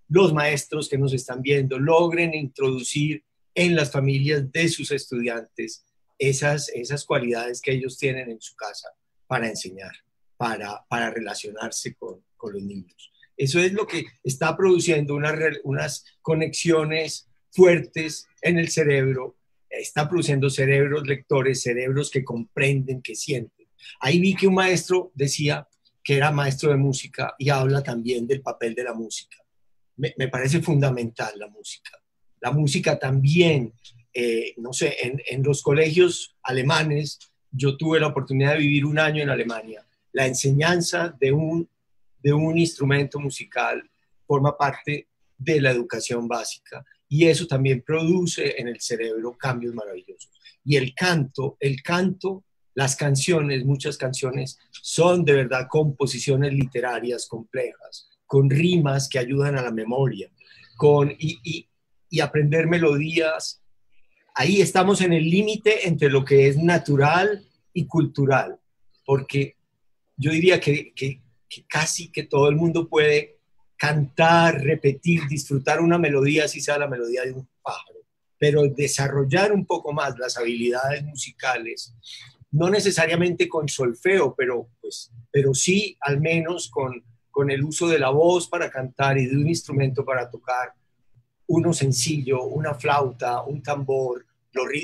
los maestros que nos están viendo logren introducir en las familias de sus estudiantes esas, esas cualidades que ellos tienen en su casa para enseñar, para, para relacionarse con, con los niños. Eso es lo que está produciendo unas, unas conexiones fuertes en el cerebro, está produciendo cerebros lectores, cerebros que comprenden, que sienten. Ahí vi que un maestro decía que era maestro de música y habla también del papel de la música. Me, me parece fundamental la música la música también, eh, no sé, en, los colegios alemanes, yo tuve la oportunidad de vivir un año en Alemania. La enseñanza de un, de un instrumento musical forma parte de la educación básica y eso también produce en el cerebro cambios maravillosos. Y el canto, el canto, las canciones, muchas canciones son de verdad composiciones literarias complejas, con rimas que ayudan a la memoria, con, y, y aprender melodías. Ahí estamos en el límite entre lo que es natural y cultural, porque yo diría que, casi que todo el mundo puede cantar, repetir, disfrutar una melodía, así sea la melodía de un pájaro, pero desarrollar un poco más las habilidades musicales, no necesariamente con solfeo, pero, pues, pero sí al menos con, con el uso de la voz para cantar y de un instrumento para tocar, uno sencillo, una flauta, un tambor,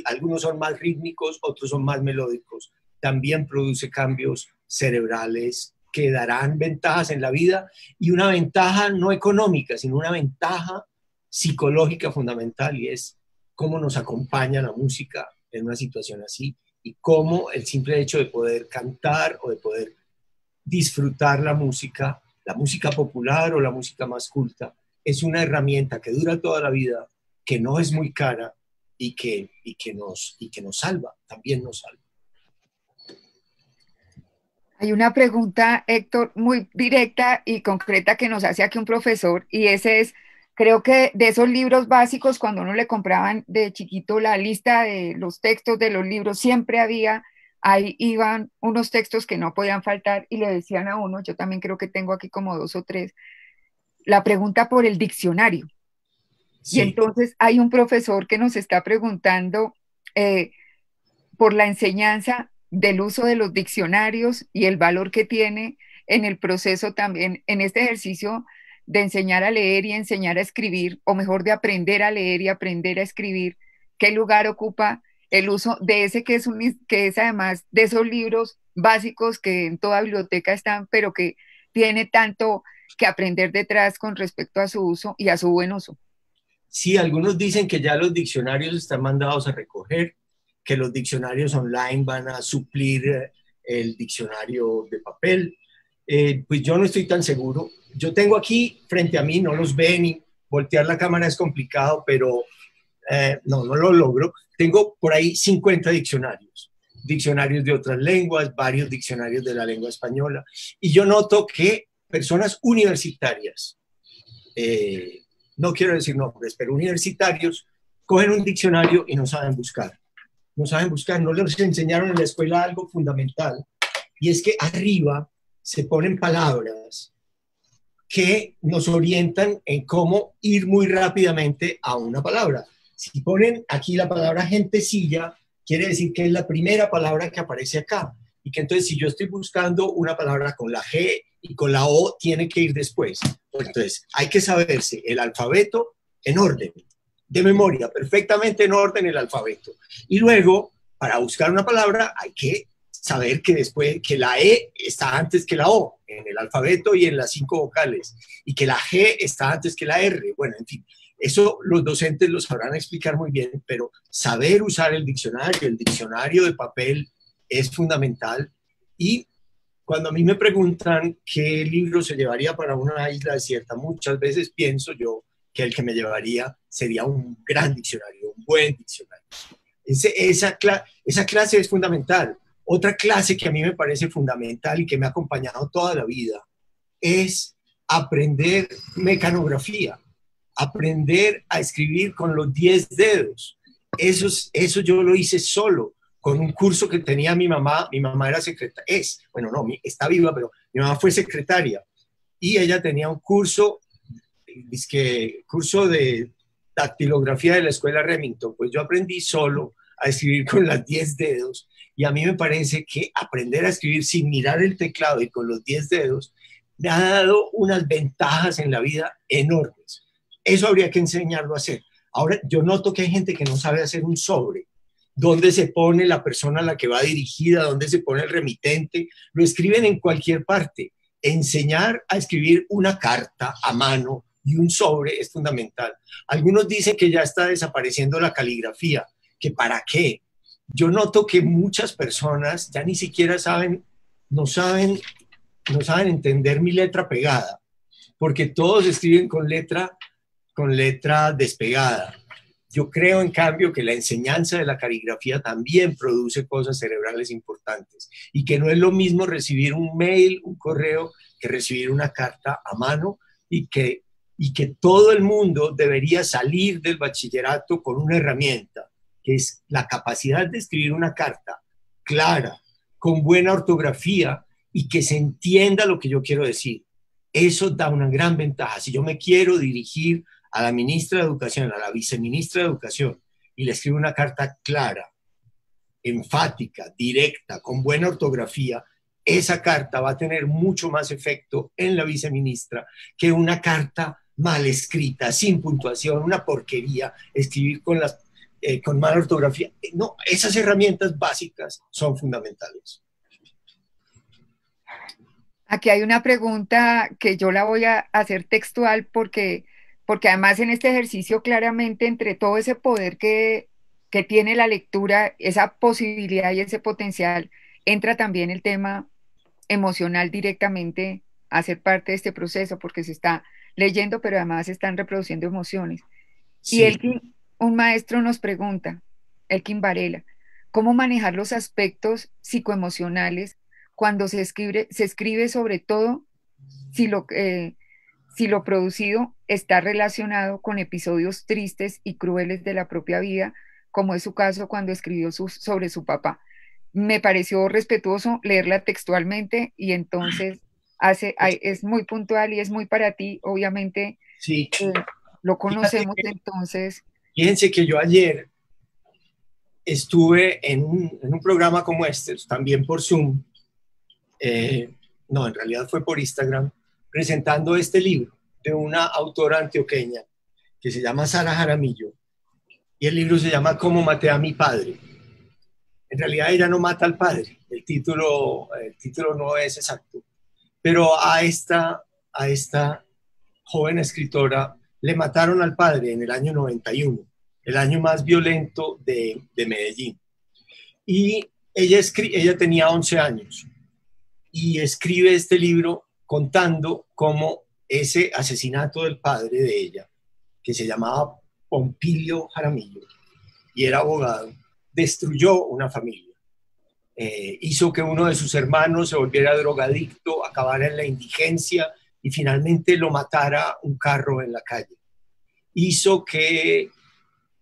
algunos son más rítmicos, otros son más melódicos, también produce cambios cerebrales que darán ventajas en la vida y una ventaja no económica, sino una ventaja psicológica fundamental y es cómo nos acompaña la música en una situación así y cómo el simple hecho de poder cantar o de poder disfrutar la música, la música popular o la música más culta, es una herramienta que dura toda la vida, que no es muy cara y que, y que, nos, y que nos salva, también nos salva. Hay una pregunta, Héctor, muy directa y concreta que nos hace aquí un profesor y ese es, creo que de esos libros básicos, cuando uno le compraban de chiquito la lista de los textos de los libros, siempre había, ahí iban unos textos que no podían faltar y le decían a uno, yo también creo que tengo aquí como dos o tres, la pregunta por el diccionario. Y entonces hay un profesor que nos está preguntando eh, por la enseñanza del uso de los diccionarios y el valor que tiene en el proceso también, en este ejercicio de enseñar a leer y enseñar a escribir, o mejor de aprender a leer y aprender a escribir, qué lugar ocupa el uso de ese que es, un, que es además de esos libros básicos que en toda biblioteca están, pero que tiene tanto que aprender detrás con respecto a su uso y a su buen uso. Sí, algunos dicen que ya los diccionarios están mandados a recoger, que los diccionarios online van a suplir eh, el diccionario de papel. Eh, pues yo no estoy tan seguro. Yo tengo aquí frente a mí, no los ven y voltear la cámara es complicado, pero eh, no, no lo logro. Tengo por ahí 50 diccionarios, diccionarios de otras lenguas, varios diccionarios de la lengua española. Y yo noto que personas universitarias, no quiero decir nombres, pero universitarios, cogen un diccionario y no saben buscar. No saben buscar, no les enseñaron en la escuela algo fundamental. Y es que arriba se ponen palabras que nos orientan en cómo ir muy rápidamente a una palabra. Si ponen aquí la palabra gentecilla, quiere decir que es la primera palabra que aparece acá. Y que entonces si yo estoy buscando una palabra con la G y con la O, tiene que ir después. Entonces hay que saberse el alfabeto en orden, de memoria, perfectamente en orden el alfabeto. Y luego, para buscar una palabra, hay que saber que después, que la E está antes que la O en el alfabeto y en las cinco vocales, y que la G está antes que la R. Bueno, en fin, eso los docentes lo sabrán explicar muy bien, pero saber usar el diccionario, el diccionario de papel es fundamental. Y cuando a mí me preguntan qué libro se llevaría para una isla desierta, muchas veces pienso yo que el que me llevaría sería un gran diccionario, un buen diccionario. esa, esa clase es fundamental otra clase que a mí me parece fundamental y que me ha acompañado toda la vida es aprender mecanografía, aprender a escribir con los 10 dedos. Eso, eso yo lo hice solo con un curso que tenía mi mamá. Mi mamá era secretaria, es, bueno, no, está viva, pero mi mamá fue secretaria. Y ella tenía un curso, es curso de dactilografía de la escuela Remington. Pues yo aprendí solo a escribir con las 10 dedos y a mí me parece que aprender a escribir sin mirar el teclado y con los 10 dedos me ha dado unas ventajas en la vida enormes. Eso habría que enseñarlo a hacer. Ahora, yo noto que hay gente que no sabe hacer un sobre. ¿Dónde se pone la persona a la que va dirigida? ¿Dónde se pone el remitente? Lo escriben en cualquier parte. Enseñar a escribir una carta a mano y un sobre es fundamental. Algunos dicen que ya está desapareciendo la caligrafía, que para qué, yo noto que muchas personas ya ni siquiera saben, no saben, no saben entender mi letra pegada, porque todos escriben con letra, con letra despegada. Yo creo, en cambio, que la enseñanza de la caligrafía también produce cosas cerebrales importantes y que no es lo mismo recibir un mail, un correo, que recibir una carta a mano y que, y que todo el mundo debería salir del bachillerato con una herramienta que es la capacidad de escribir una carta clara, con buena ortografía y que se entienda lo que yo quiero decir. Eso da una gran ventaja. Si yo me quiero dirigir a la ministra de Educación, a la viceministra de Educación, y le escribo una carta clara, enfática, directa, con buena ortografía, esa carta va a tener mucho más efecto en la viceministra que una carta mal escrita, sin puntuación, una porquería, escribir con las eh, con mala ortografía. No, esas herramientas básicas son fundamentales. Aquí hay una pregunta que yo la voy a hacer textual porque, porque además en este ejercicio claramente entre todo ese poder que, que tiene la lectura, esa posibilidad y ese potencial, entra también el tema emocional directamente a ser parte de este proceso porque se está leyendo, pero además están reproduciendo emociones. Y el un maestro nos pregunta, Elkin Varela, ¿cómo manejar los aspectos psicoemocionales cuando se escribe, se escribe sobre todo si, lo, eh, si lo producido está relacionado con episodios tristes y crueles de la propia vida, como es su caso cuando escribió sobre su papá. Me pareció respetuoso leerla textualmente y entonces hace, es muy puntual y es muy para ti, obviamente. Sí. Eh, lo conocemos entonces. Fíjense que yo ayer estuve en un, programa como este, también por Zoom, eh, no, en realidad fue por Instagram, presentando este libro de una autora antioqueña que se llama Sara Jaramillo, y el libro se llama Cómo maté a mi padre. En realidad ella no mata al padre, el título, el título no es exacto, pero a esta, a esta joven escritora le mataron al padre en el año 91, el año más violento de, de Medellín. Y ella, ella tenía 11 años y escribe este libro contando cómo ese asesinato del padre de ella, que se llamaba Pompilio Jaramillo y era abogado, destruyó una familia. Eh, hizo que uno de sus hermanos se volviera drogadicto, acabara en la indigencia y finalmente lo matara un carro en la calle. Hizo que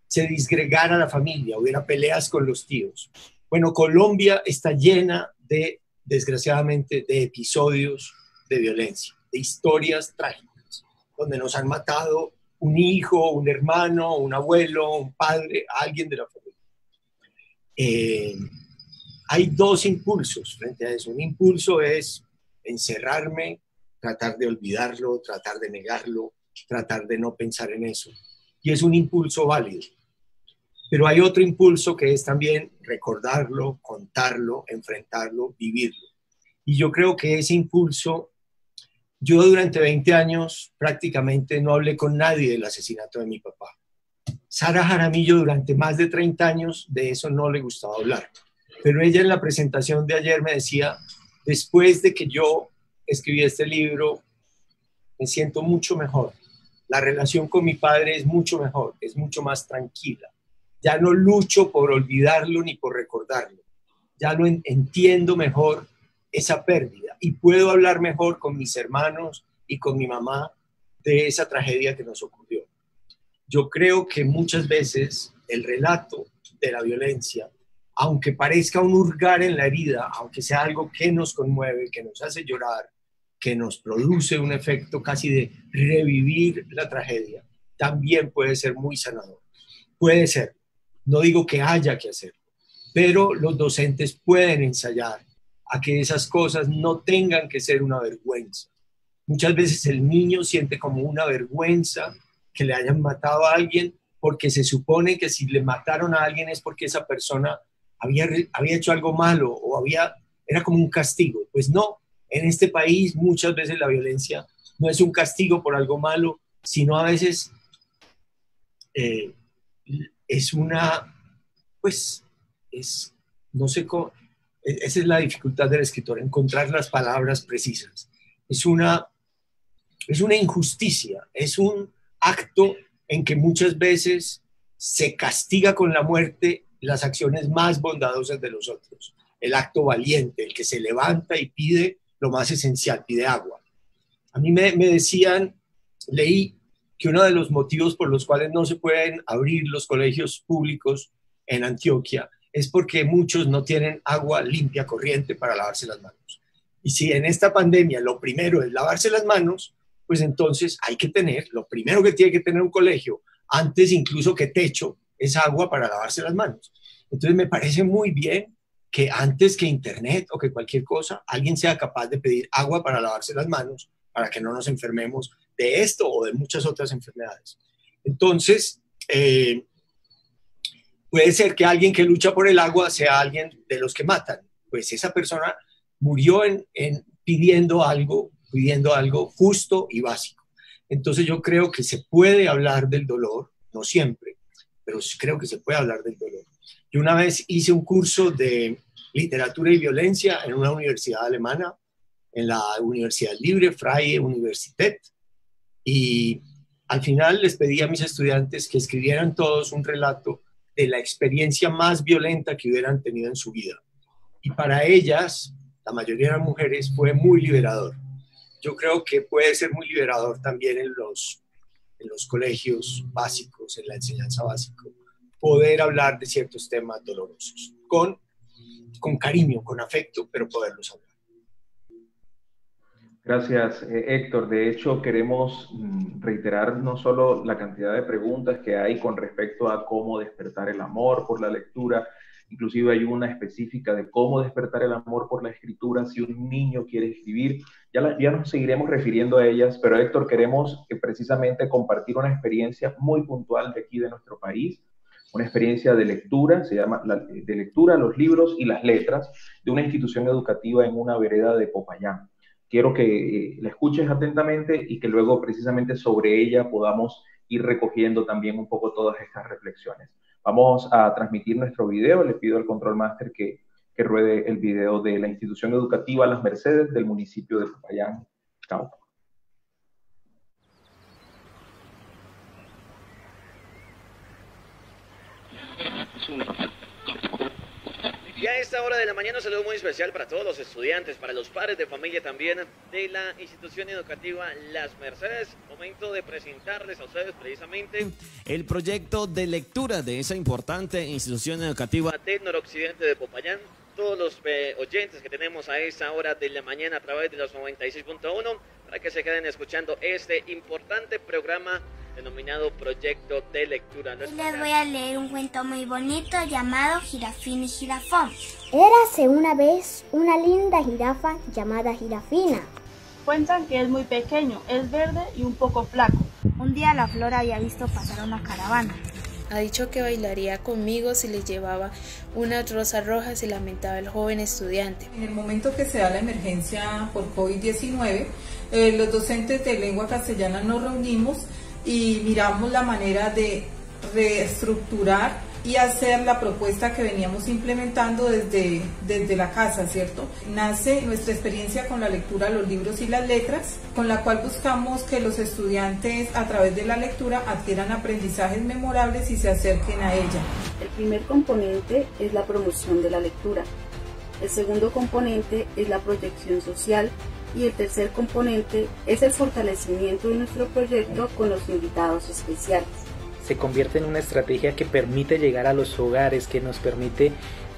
se disgregara la familia, hubiera peleas con los tíos. Bueno, Colombia está llena de, desgraciadamente, de episodios de violencia, de historias trágicas, donde nos han matado un hijo, un hermano, un abuelo, un padre, alguien de la familia. Eh, hay dos impulsos frente a eso. Un impulso es encerrarme, tratar de olvidarlo, tratar de negarlo, tratar de no pensar en eso. Y es un impulso válido. Pero hay otro impulso que es también recordarlo, contarlo, enfrentarlo, vivirlo. Y yo creo que ese impulso yo durante 20 años prácticamente no hablé con nadie del asesinato de mi papá. Sara Jaramillo durante más de 30 años de eso no le gustaba hablar. Pero ella en la presentación de ayer me decía, después de que yo escribí este libro, me siento mucho mejor. La relación con mi padre es mucho mejor, es mucho más tranquila. Ya no lucho por olvidarlo ni por recordarlo. Ya lo entiendo mejor esa pérdida y puedo hablar mejor con mis hermanos y con mi mamá de esa tragedia que nos ocurrió. Yo creo que muchas veces el relato de la violencia, aunque parezca un hurgar en la herida, aunque sea algo que nos conmueve, que nos hace llorar, que nos produce un efecto casi de revivir la tragedia, también puede ser muy sanador. Puede ser. No digo que haya que hacerlo, pero los docentes pueden ensayar a que esas cosas no tengan que ser una vergüenza. Muchas veces el niño siente como una vergüenza que le hayan matado a alguien porque se supone que si le mataron a alguien es porque esa persona había, había hecho algo malo o había, era como un castigo. Pues no, en este país muchas veces la violencia no es un castigo por algo malo, sino a veces eh, es una, pues, es, no sé cómo, e-, esa es la dificultad del escritor, encontrar las palabras precisas. Es una, es una injusticia, es un acto en que muchas veces se castiga con la muerte las acciones más bondadosas de los otros. El acto valiente, el que se levanta y pide lo más esencial, pide agua. A mí me, decían, leí que uno de los motivos por los cuales no se pueden abrir los colegios públicos en Antioquia es porque muchos no tienen agua limpia, corriente para lavarse las manos. Y si en esta pandemia lo primero es lavarse las manos, pues entonces hay que tener, lo primero que tiene que tener un colegio, antes incluso que techo, es agua para lavarse las manos. Entonces me parece muy bien que antes que Internet o que cualquier cosa, alguien sea capaz de pedir agua para lavarse las manos, para que no nos enfermemos de esto o de muchas otras enfermedades. Entonces, eh, Puede ser que alguien que lucha por el agua sea alguien de los que matan. Pues esa persona murió en, pidiendo algo, pidiendo algo justo y básico. Entonces yo creo que se puede hablar del dolor, no siempre, pero creo que se puede hablar del dolor. Yo una vez hice un curso de literatura y violencia en una universidad alemana, en la Universidad Libre, Freie Universität, y al final les pedí a mis estudiantes que escribieran todos un relato de la experiencia más violenta que hubieran tenido en su vida. Y para ellas, la mayoría las mujeres, fue muy liberador. yo creo que puede ser muy liberador también en los, en los colegios básicos, en la enseñanza básica, poder hablar de ciertos temas dolorosos, con, con cariño, con afecto, pero poderlos hablar. Gracias, eh, Héctor. De hecho, queremos mm, reiterar no solo la cantidad de preguntas que hay con respecto a cómo despertar el amor por la lectura, inclusive hay una específica de cómo despertar el amor por la escritura si un niño quiere escribir. Ya, ya nos seguiremos refiriendo a ellas, pero Héctor, queremos eh, precisamente compartir una experiencia muy puntual de aquí de nuestro país, una experiencia de lectura, se llama de lectura, los libros y las letras, de una institución educativa en una vereda de Popayán quiero que eh, la escuches atentamente y que luego precisamente sobre ella podamos ir recogiendo también un poco todas estas reflexiones. Vamos a transmitir nuestro video. Le pido al Control Master que, que ruede el video de la institución educativa Las Mercedes del municipio de Popayán, Cauca. Y a esta hora de la mañana un saludo muy especial para todos los estudiantes, para los padres de familia también de la institución educativa Las Mercedes. Momento de presentarles a ustedes precisamente el proyecto de lectura de esa importante institución educativa de noroccidente de Popayán. Todos los eh, oyentes que tenemos a esta hora de la mañana a través de los 96.1 para que se queden escuchando este importante programa denominado Proyecto de Lectura. les voy a leer un cuento muy bonito llamado Jirafín y Jirafón. Érase una vez una linda jirafa llamada Jirafina. Cuentan que es muy pequeño, es verde y un poco flaco. Un día la flor había visto pasar una caravana. Ha dicho que bailaría conmigo si le llevaba unas rosas rojas y lamentaba el joven estudiante. En el momento que se da la emergencia por COVID-19, eh, los docentes de lengua castellana nos reunimos y miramos la manera de reestructurar y hacer la propuesta que veníamos implementando desde, desde la casa, ¿cierto? Nace nuestra experiencia con la lectura de los libros y las letras, con la cual buscamos que los estudiantes a través de la lectura adquieran aprendizajes memorables y se acerquen a ella. El primer componente es la promoción de la lectura. El segundo componente es la proyección social y el tercer componente es el fortalecimiento de nuestro proyecto con los invitados especiales. Se convierte en una estrategia que permite llegar a los hogares, que nos permite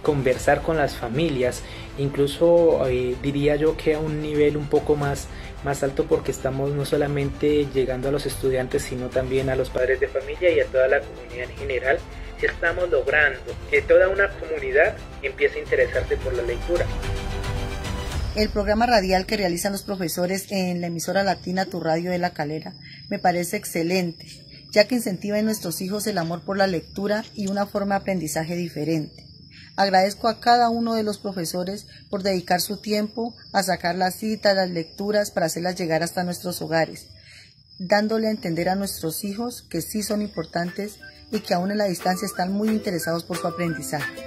conversar con las familias, incluso eh, diría yo que a un nivel un poco más, más alto porque estamos no solamente llegando a los estudiantes, sino también a los padres de familia y a toda la comunidad en general. Estamos logrando que toda una comunidad empiece a interesarse por la lectura. El programa radial que realizan los profesores en la emisora latina Tu Radio de la Calera me parece excelente, ya que incentiva en nuestros hijos el amor por la lectura y una forma de aprendizaje diferente. Agradezco a cada uno de los profesores por dedicar su tiempo a sacar las citas, las lecturas para hacerlas llegar hasta nuestros hogares, dándole a entender a nuestros hijos que sí son importantes y que aún en la distancia están muy interesados por su aprendizaje.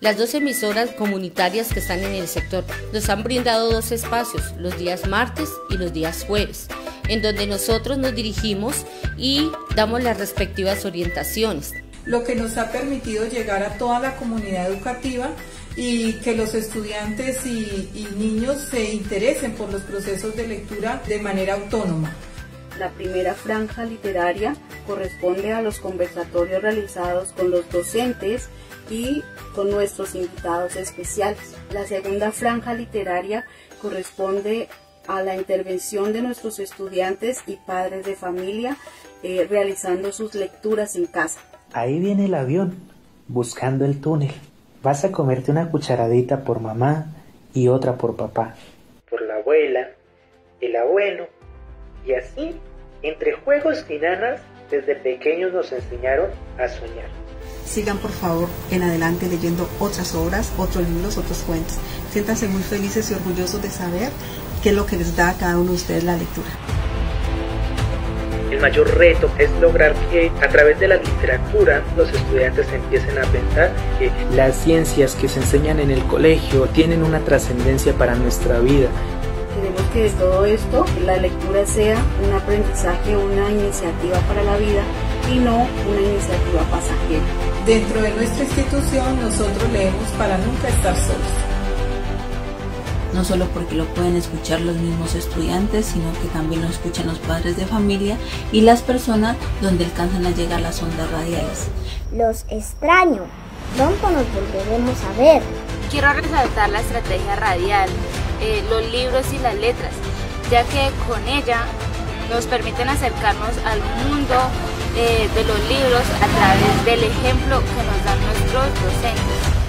Las dos emisoras comunitarias que están en el sector nos han brindado dos espacios, los días martes y los días jueves, en donde nosotros nos dirigimos y damos las respectivas orientaciones. Lo que nos ha permitido llegar a toda la comunidad educativa y que los estudiantes y, y niños se interesen por los procesos de lectura de manera autónoma. La primera franja literaria corresponde a los conversatorios realizados con los docentes y con nuestros invitados especiales. La segunda franja literaria corresponde a la intervención de nuestros estudiantes y padres de familia eh, realizando sus lecturas en casa. Ahí viene el avión, buscando el túnel. Vas a comerte una cucharadita por mamá y otra por papá. Por la abuela, el abuelo. Y así, entre juegos y nanas, desde pequeños nos enseñaron a soñar sigan por favor en adelante leyendo otras obras, otros libros, otros cuentos. Siéntanse muy felices y orgullosos de saber qué es lo que les da a cada uno de ustedes la lectura. El mayor reto es lograr que a través de la literatura los estudiantes empiecen a pensar que las ciencias que se enseñan en el colegio tienen una trascendencia para nuestra vida. Queremos que de todo esto la lectura sea un aprendizaje, una iniciativa para la vida y no una iniciativa pasajera. Dentro de nuestra institución nosotros leemos para nunca estar solos. no solo porque lo pueden escuchar los mismos estudiantes, sino que también lo escuchan los padres de familia y las personas donde alcanzan a llegar las ondas radiales. Los extraño, pronto nos volveremos a ver. Quiero resaltar la estrategia radial, eh, los libros y las letras, ya que con ella nos permiten acercarnos al mundo eh, de los libros a través del ejemplo que nos dan nuestros docentes.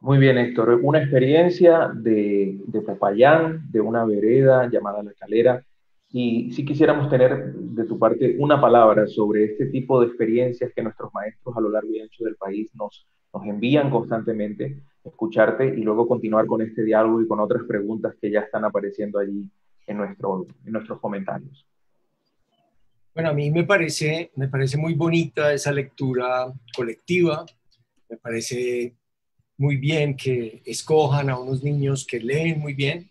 Muy bien, Héctor. Una experiencia de, de Popayán, de una vereda llamada La Calera. Y si quisiéramos tener de tu parte una palabra sobre este tipo de experiencias que nuestros maestros a lo largo y ancho del país nos, nos envían constantemente, escucharte y luego continuar con este diálogo y con otras preguntas que ya están apareciendo allí en, nuestro, en nuestros comentarios. Bueno, a mí me parece, me parece muy bonita esa lectura colectiva, me parece muy bien que escojan a unos niños que leen muy bien.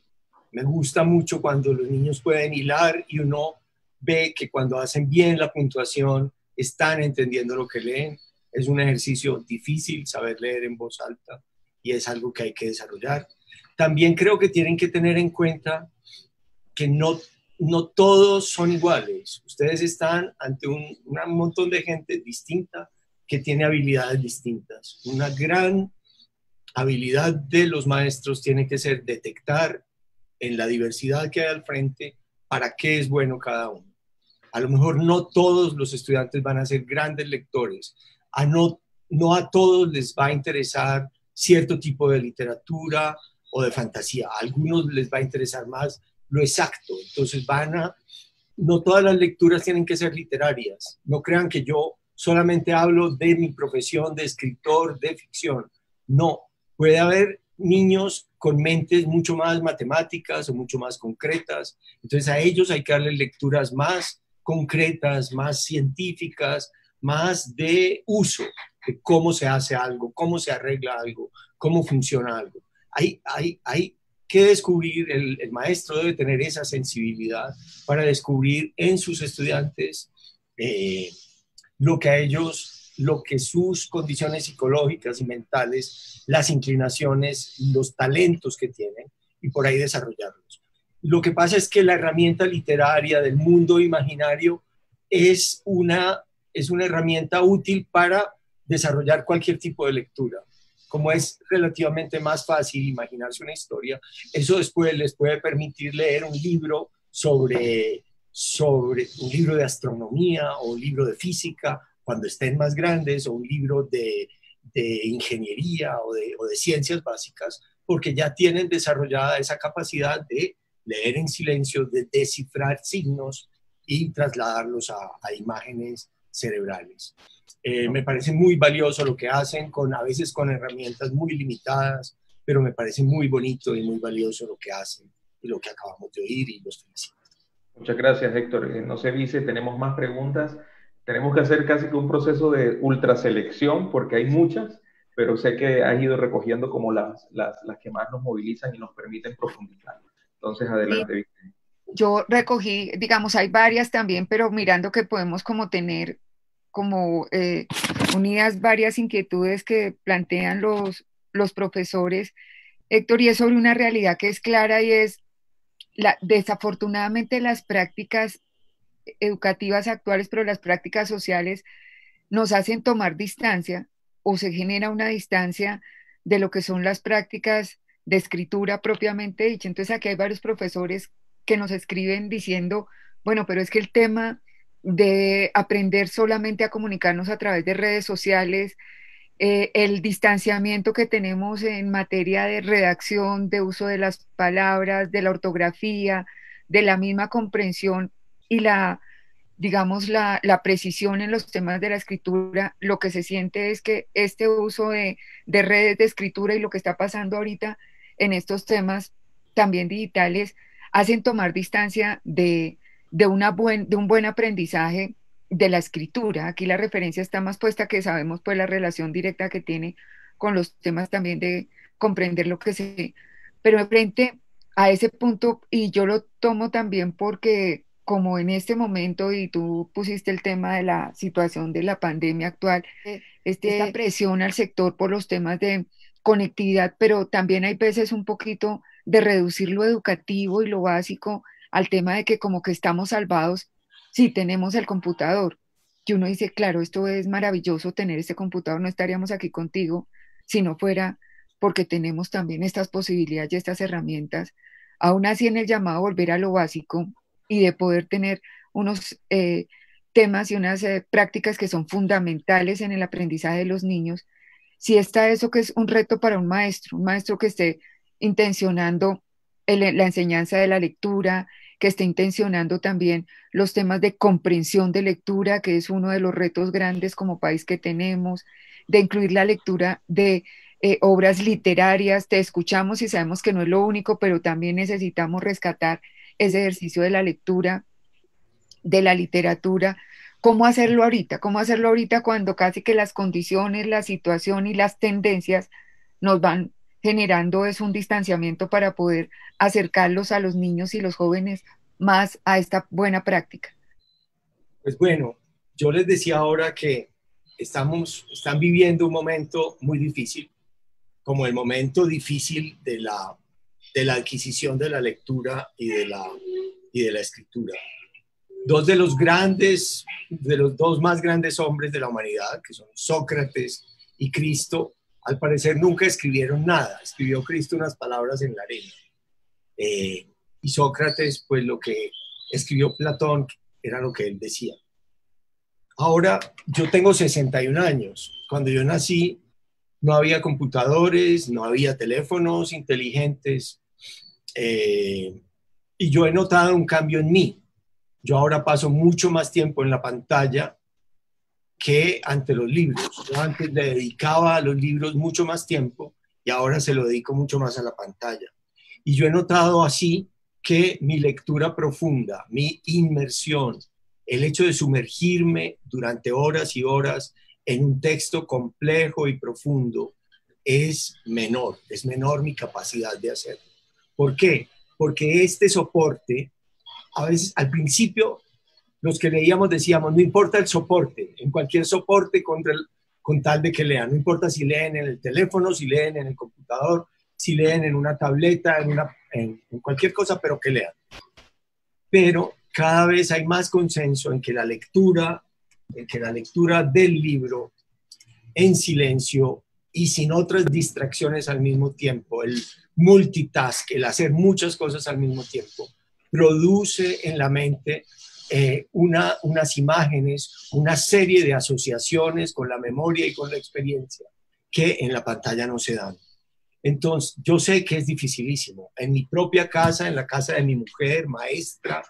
Me gusta mucho cuando los niños pueden hilar y uno ve que cuando hacen bien la puntuación están entendiendo lo que leen. Es un ejercicio difícil saber leer en voz alta y es algo que hay que desarrollar. También creo que tienen que tener en cuenta que no, no todos son iguales. Ustedes están ante un, un montón de gente distinta que tiene habilidades distintas. Una gran habilidad de los maestros tiene que ser detectar en la diversidad que hay al frente para qué es bueno cada uno. A lo mejor no todos los estudiantes van a ser grandes lectores, a no, no a todos les va a interesar cierto tipo de literatura o de fantasía, a algunos les va a interesar más lo exacto, entonces van a, no todas las lecturas tienen que ser literarias, no crean que yo solamente hablo de mi profesión de escritor de ficción, no, Puede haber niños con mentes mucho más matemáticas o mucho más concretas. Entonces a ellos hay que darle lecturas más concretas, más científicas, más de uso, de cómo se hace algo, cómo se arregla algo, cómo funciona algo. Hay, hay, hay que descubrir, el, maestro debe tener esa sensibilidad para descubrir en sus estudiantes eh, lo que a ellos lo que sus condiciones psicológicas y mentales, las inclinaciones, los talentos que tienen y por ahí desarrollarlos. Lo que pasa es que la herramienta literaria del mundo imaginario es una, es una herramienta útil para desarrollar cualquier tipo de lectura. Como es relativamente más fácil imaginarse una historia, eso después les puede permitir leer un libro sobre, sobre un libro de astronomía o un libro de física cuando estén más grandes o un libro de, ingeniería o de, ciencias básicas, porque ya tienen desarrollada esa capacidad de leer en silencio, de descifrar signos y trasladarlos a, imágenes cerebrales. Eh, me parece muy valioso lo que hacen, con, a veces con herramientas muy limitadas, pero me parece muy bonito y muy valioso lo que hacen y lo que acabamos de oír y los felicito. Muchas gracias, Héctor. Eh, no se dice, tenemos más preguntas tenemos que hacer casi que un proceso de ultraselección porque hay muchas, pero sé que has ido recogiendo como las, las, las que más nos movilizan y nos permiten profundizar. Entonces, adelante, Yo recogí, digamos, hay varias también, pero mirando que podemos como tener como eh, unidas varias inquietudes que plantean los, los profesores, Héctor, y es sobre una realidad que es clara y es, la, desafortunadamente las prácticas educativas actuales, pero las prácticas sociales nos hacen tomar distancia o se genera una distancia de lo que son las prácticas de escritura propiamente dicha. Entonces aquí hay varios profesores que nos escriben diciendo, bueno, pero es que el tema de aprender solamente a comunicarnos a través de redes sociales, eh, el distanciamiento que tenemos en materia de redacción, de uso de las palabras, de la ortografía, de la misma comprensión, y la, digamos, la, precisión en los temas de la escritura, lo que se siente es que este uso de, redes de escritura y lo que está pasando ahorita en estos temas también digitales hacen tomar distancia de, una buen, de un buen aprendizaje de la escritura. Aquí la referencia está más puesta que sabemos pues la relación directa que tiene con los temas también de comprender lo que se... Pero frente a ese punto, y yo lo tomo también porque como en este momento, y tú pusiste el tema de la situación de la pandemia actual, este, esta presión al sector por los temas de conectividad, pero también hay veces un poquito de reducir lo educativo y lo básico al tema de que como que estamos salvados si tenemos el computador. Y uno dice, claro, esto es maravilloso tener ese computador, no estaríamos aquí contigo si no fuera porque tenemos también estas posibilidades y estas herramientas. Aún así, en el llamado a volver a lo básico y de poder tener unos eh, temas y unas eh, prácticas que son fundamentales en el aprendizaje de los niños, si está eso que es un reto para un maestro, un maestro que esté intencionando la enseñanza de la lectura, que esté intencionando también los temas de comprensión de lectura, que es uno de los retos grandes como país que tenemos, de incluir la lectura de eh, obras literarias, te escuchamos y sabemos que no es lo único, pero también necesitamos rescatar ese ejercicio de la lectura, de la literatura. ¿Cómo hacerlo ahorita? ¿Cómo hacerlo ahorita cuando casi que las condiciones, la situación y las tendencias nos van generando es un distanciamiento para poder acercarlos a los niños y los jóvenes más a esta buena práctica? Pues bueno, yo les decía ahora que estamos, están viviendo un momento muy difícil, como el momento difícil de la, de la adquisición de la lectura y de la, y de la escritura. Dos de los grandes, de los dos más grandes hombres de la humanidad, que son Sócrates y Cristo, al parecer nunca escribieron nada. Escribió Cristo unas palabras en la arena. Eh, y Sócrates, pues lo que escribió Platón era lo que él decía. Ahora, yo tengo 61 años. Cuando yo nací, no había computadores, no había teléfonos inteligentes. Eh, y yo he notado un cambio en mí. Yo ahora paso mucho más tiempo en la pantalla que ante los libros. Yo antes le dedicaba a los libros mucho más tiempo y ahora se lo dedico mucho más a la pantalla. Y yo he notado así que mi lectura profunda, mi inmersión, el hecho de sumergirme durante horas y horas en un texto complejo y profundo es menor, es menor mi capacidad de hacerlo. ¿Por qué? Porque este soporte, a veces al principio los que leíamos decíamos, no importa el soporte, en cualquier soporte contra el, con tal de que lean, no importa si leen en el teléfono, si leen en el computador, si leen en una tableta, en, una, en, cualquier cosa, pero que lean. Pero cada vez hay más consenso en que la lectura, en que la lectura del libro en silencio y sin otras distracciones al mismo tiempo, el multitask, el hacer muchas cosas al mismo tiempo, produce en la mente eh, una, unas imágenes, una serie de asociaciones con la memoria y con la experiencia que en la pantalla no se dan. Entonces, yo sé que es dificilísimo. En mi propia casa, en la casa de mi mujer, maestra,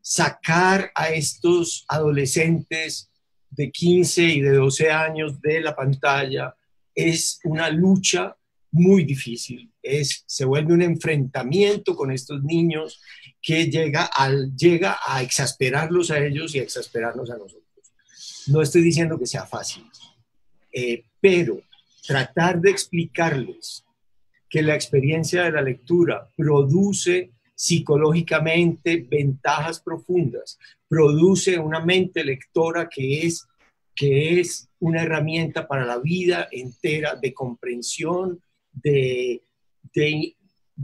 sacar a estos adolescentes de 15 y de 12 años de la pantalla es una lucha muy difícil. Es, se vuelve un enfrentamiento con estos niños que llega, al, llega a exasperarlos a ellos y a exasperarnos a nosotros. No estoy diciendo que sea fácil, eh, pero tratar de explicarles que la experiencia de la lectura produce psicológicamente ventajas profundas, produce una mente lectora que es, que es una herramienta para la vida entera de comprensión, de, de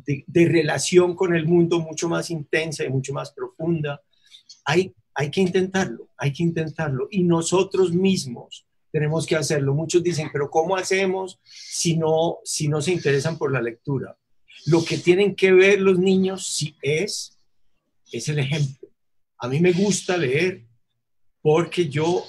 de, relación con el mundo mucho más intensa y mucho más profunda. Hay, hay que intentarlo, hay que intentarlo. Y nosotros mismos tenemos que hacerlo. Muchos dicen, pero ¿cómo hacemos si no, si no se interesan por la lectura? Lo que tienen que ver los niños si es, es el ejemplo. A mí me gusta leer porque yo,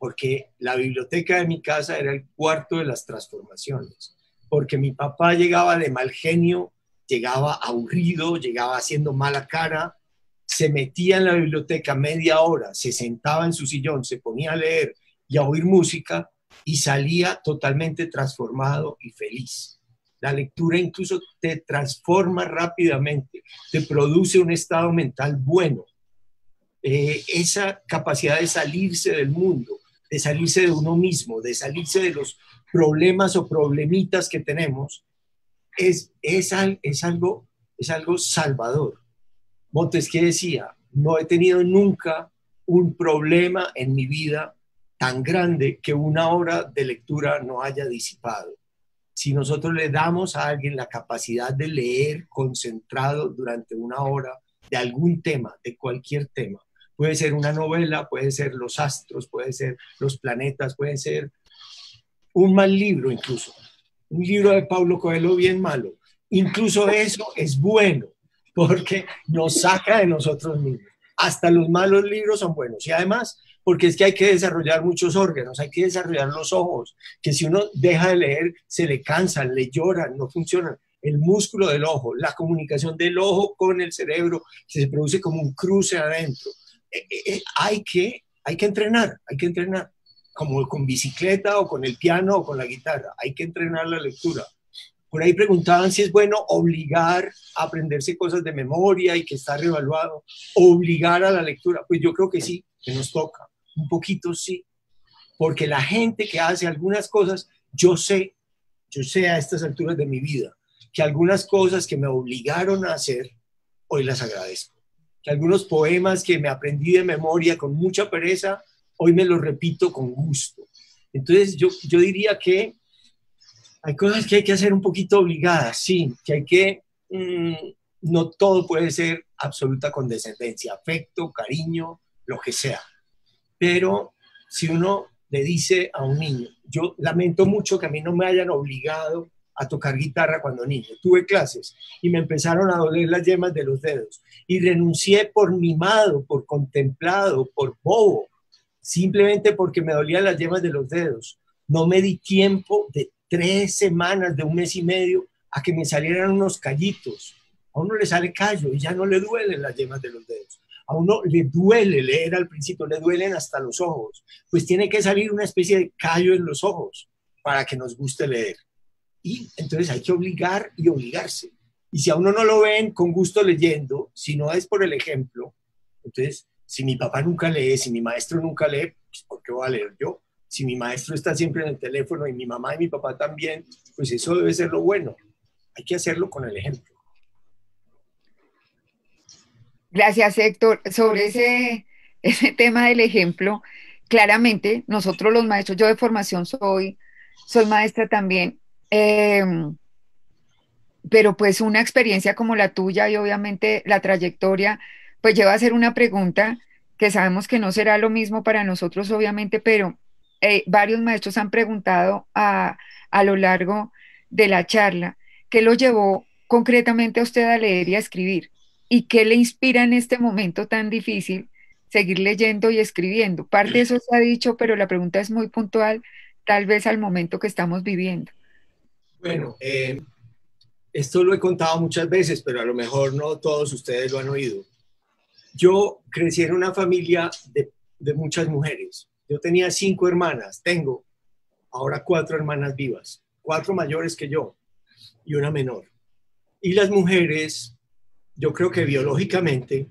porque la biblioteca de mi casa era el cuarto de las transformaciones, porque mi papá llegaba de mal genio llegaba aburrido, llegaba haciendo mala cara, se metía en la biblioteca media hora, se sentaba en su sillón, se ponía a leer y a oír música y salía totalmente transformado y feliz. La lectura incluso te transforma rápidamente, te produce un estado mental bueno. Eh, esa capacidad de salirse del mundo, de salirse de uno mismo, de salirse de los problemas o problemitas que tenemos, es, es, es, algo, es algo salvador. Montesquieu decía, no he tenido nunca un problema en mi vida tan grande que una hora de lectura no haya disipado. Si nosotros le damos a alguien la capacidad de leer concentrado durante una hora de algún tema, de cualquier tema, puede ser una novela, puede ser los astros, puede ser los planetas, puede ser un mal libro incluso, un libro de Pablo Coelho bien malo. Incluso eso es bueno porque nos saca de nosotros mismos. Hasta los malos libros son buenos y además porque es que hay que desarrollar muchos órganos, hay que desarrollar los ojos, que si uno deja de leer se le cansan, le lloran, no funcionan. El músculo del ojo, la comunicación del ojo con el cerebro, se produce como un cruce adentro. Eh, eh, hay, que, hay que entrenar, hay que entrenar como con bicicleta o con el piano o con la guitarra. Hay que entrenar la lectura. Por ahí preguntaban si es bueno obligar a aprenderse cosas de memoria y que está revaluado, obligar a la lectura. Pues yo creo que sí, que nos toca. Un poquito sí. Porque la gente que hace algunas cosas, yo sé, yo sé a estas alturas de mi vida, que algunas cosas que me obligaron a hacer, hoy las agradezco. Que algunos poemas que me aprendí de memoria con mucha pereza, hoy me lo repito con gusto. Entonces yo, yo diría que hay cosas que hay que hacer un poquito obligadas, sí, que hay que, mm, no todo puede ser absoluta condescendencia, afecto, cariño, lo que sea. Pero si uno le dice a un niño, yo lamento mucho que a mí no me hayan obligado a tocar guitarra cuando niño. Tuve clases y me empezaron a doler las yemas de los dedos y renuncié por mimado, por contemplado, por bobo, simplemente porque me dolían las yemas de los dedos. No me di tiempo de tres semanas, de un mes y medio, a que me salieran unos callitos. A uno le sale callo y ya no le duelen las yemas de los dedos. A uno le duele leer al principio, le duelen hasta los ojos. Pues tiene que salir una especie de callo en los ojos para que nos guste leer. Y entonces hay que obligar y obligarse. Y si a uno no lo ven con gusto leyendo, si no es por el ejemplo, entonces si mi papá nunca lee, si mi maestro nunca lee, pues ¿por qué voy a leer yo? Si mi maestro está siempre en el teléfono y mi mamá y mi papá también, pues eso debe ser lo bueno. Hay que hacerlo con el ejemplo. Gracias, Héctor. Sobre ese, ese tema del ejemplo, claramente nosotros los maestros, yo de formación soy, soy maestra también, em, pero pues una experiencia como la tuya y obviamente la trayectoria pues lleva a hacer una pregunta que sabemos que no será lo mismo para nosotros, obviamente, pero eh, varios maestros han preguntado a, a lo largo de la charla qué lo llevó concretamente a usted a leer y a escribir y qué le inspira en este momento tan difícil seguir leyendo y escribiendo. Parte de eso se ha dicho, pero la pregunta es muy puntual, tal vez al momento que estamos viviendo. Bueno, eh, esto lo he contado muchas veces, pero a lo mejor no todos ustedes lo han oído yo crecí en una familia de, muchas mujeres. Yo tenía cinco hermanas, tengo ahora cuatro hermanas vivas, cuatro mayores que yo y una menor. Y las mujeres, yo creo que biológicamente,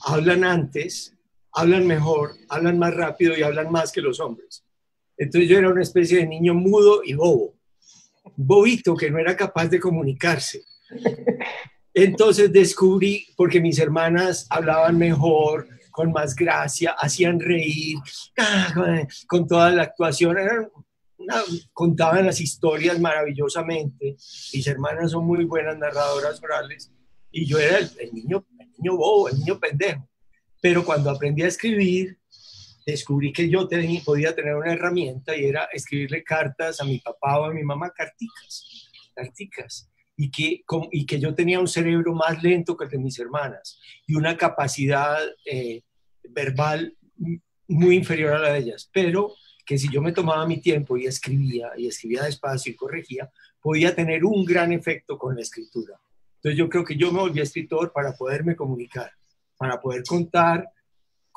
hablan antes, hablan mejor, hablan más rápido y hablan más que los hombres. Entonces yo era una especie de niño mudo y bobo, bobito que no era capaz de comunicarse. Entonces descubrí, porque mis hermanas hablaban mejor, con más gracia, hacían reír, con toda la actuación, contaban las historias maravillosamente. Mis hermanas son muy buenas narradoras orales y yo era niño, el niño bobo, el niño pendejo. Pero cuando aprendí a escribir, descubrí que yo tenía, podía tener una herramienta y era escribirle cartas a mi papá o a mi mamá, carticas, carticas y que, y que yo tenía un cerebro más lento que el de mis hermanas y una capacidad eh, verbal muy inferior a la de ellas, pero que si yo me tomaba mi tiempo y escribía, y escribía despacio y corregía, podía tener un gran efecto con la escritura. Entonces yo creo que yo me volví escritor para poderme comunicar, para poder contar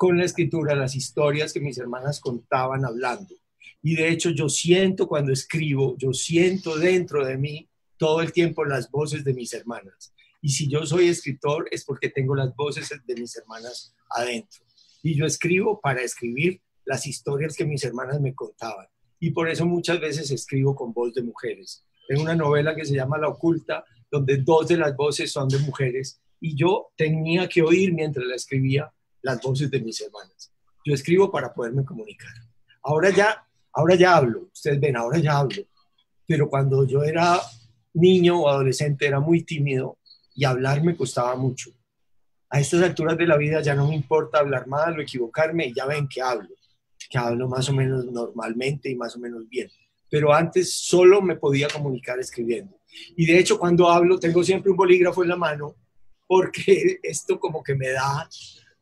con la escritura las historias que mis hermanas contaban hablando. Y de hecho yo siento cuando escribo, yo siento dentro de mí todo el tiempo las voces de mis hermanas. Y si yo soy escritor es porque tengo las voces de mis hermanas adentro. Y yo escribo para escribir las historias que mis hermanas me contaban. Y por eso muchas veces escribo con voz de mujeres. En una novela que se llama La Oculta, donde dos de las voces son de mujeres, y yo tenía que oír mientras la escribía las voces de mis hermanas. Yo escribo para poderme comunicar. Ahora ya, ahora ya hablo, ustedes ven, ahora ya hablo. Pero cuando yo era niño o adolescente era muy tímido y hablar me costaba mucho. A estas alturas de la vida ya no me importa hablar mal o equivocarme ya ven que hablo, que hablo más o menos normalmente y más o menos bien. Pero antes solo me podía comunicar escribiendo. Y de hecho cuando hablo tengo siempre un bolígrafo en la mano porque esto como que me da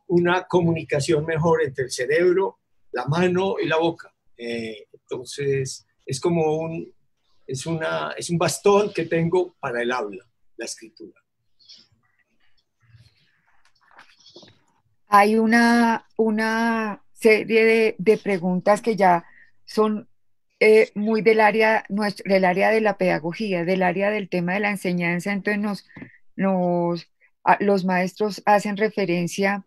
una comunicación mejor entre el cerebro, la mano y la boca. Eh, entonces, es como un, es, una, es un bastón que tengo para el habla, la escritura. Hay una, una serie de, preguntas que ya son eh, muy del área, nuestro, del área de la pedagogía, del área del tema de la enseñanza, entonces nos, nos, los maestros hacen referencia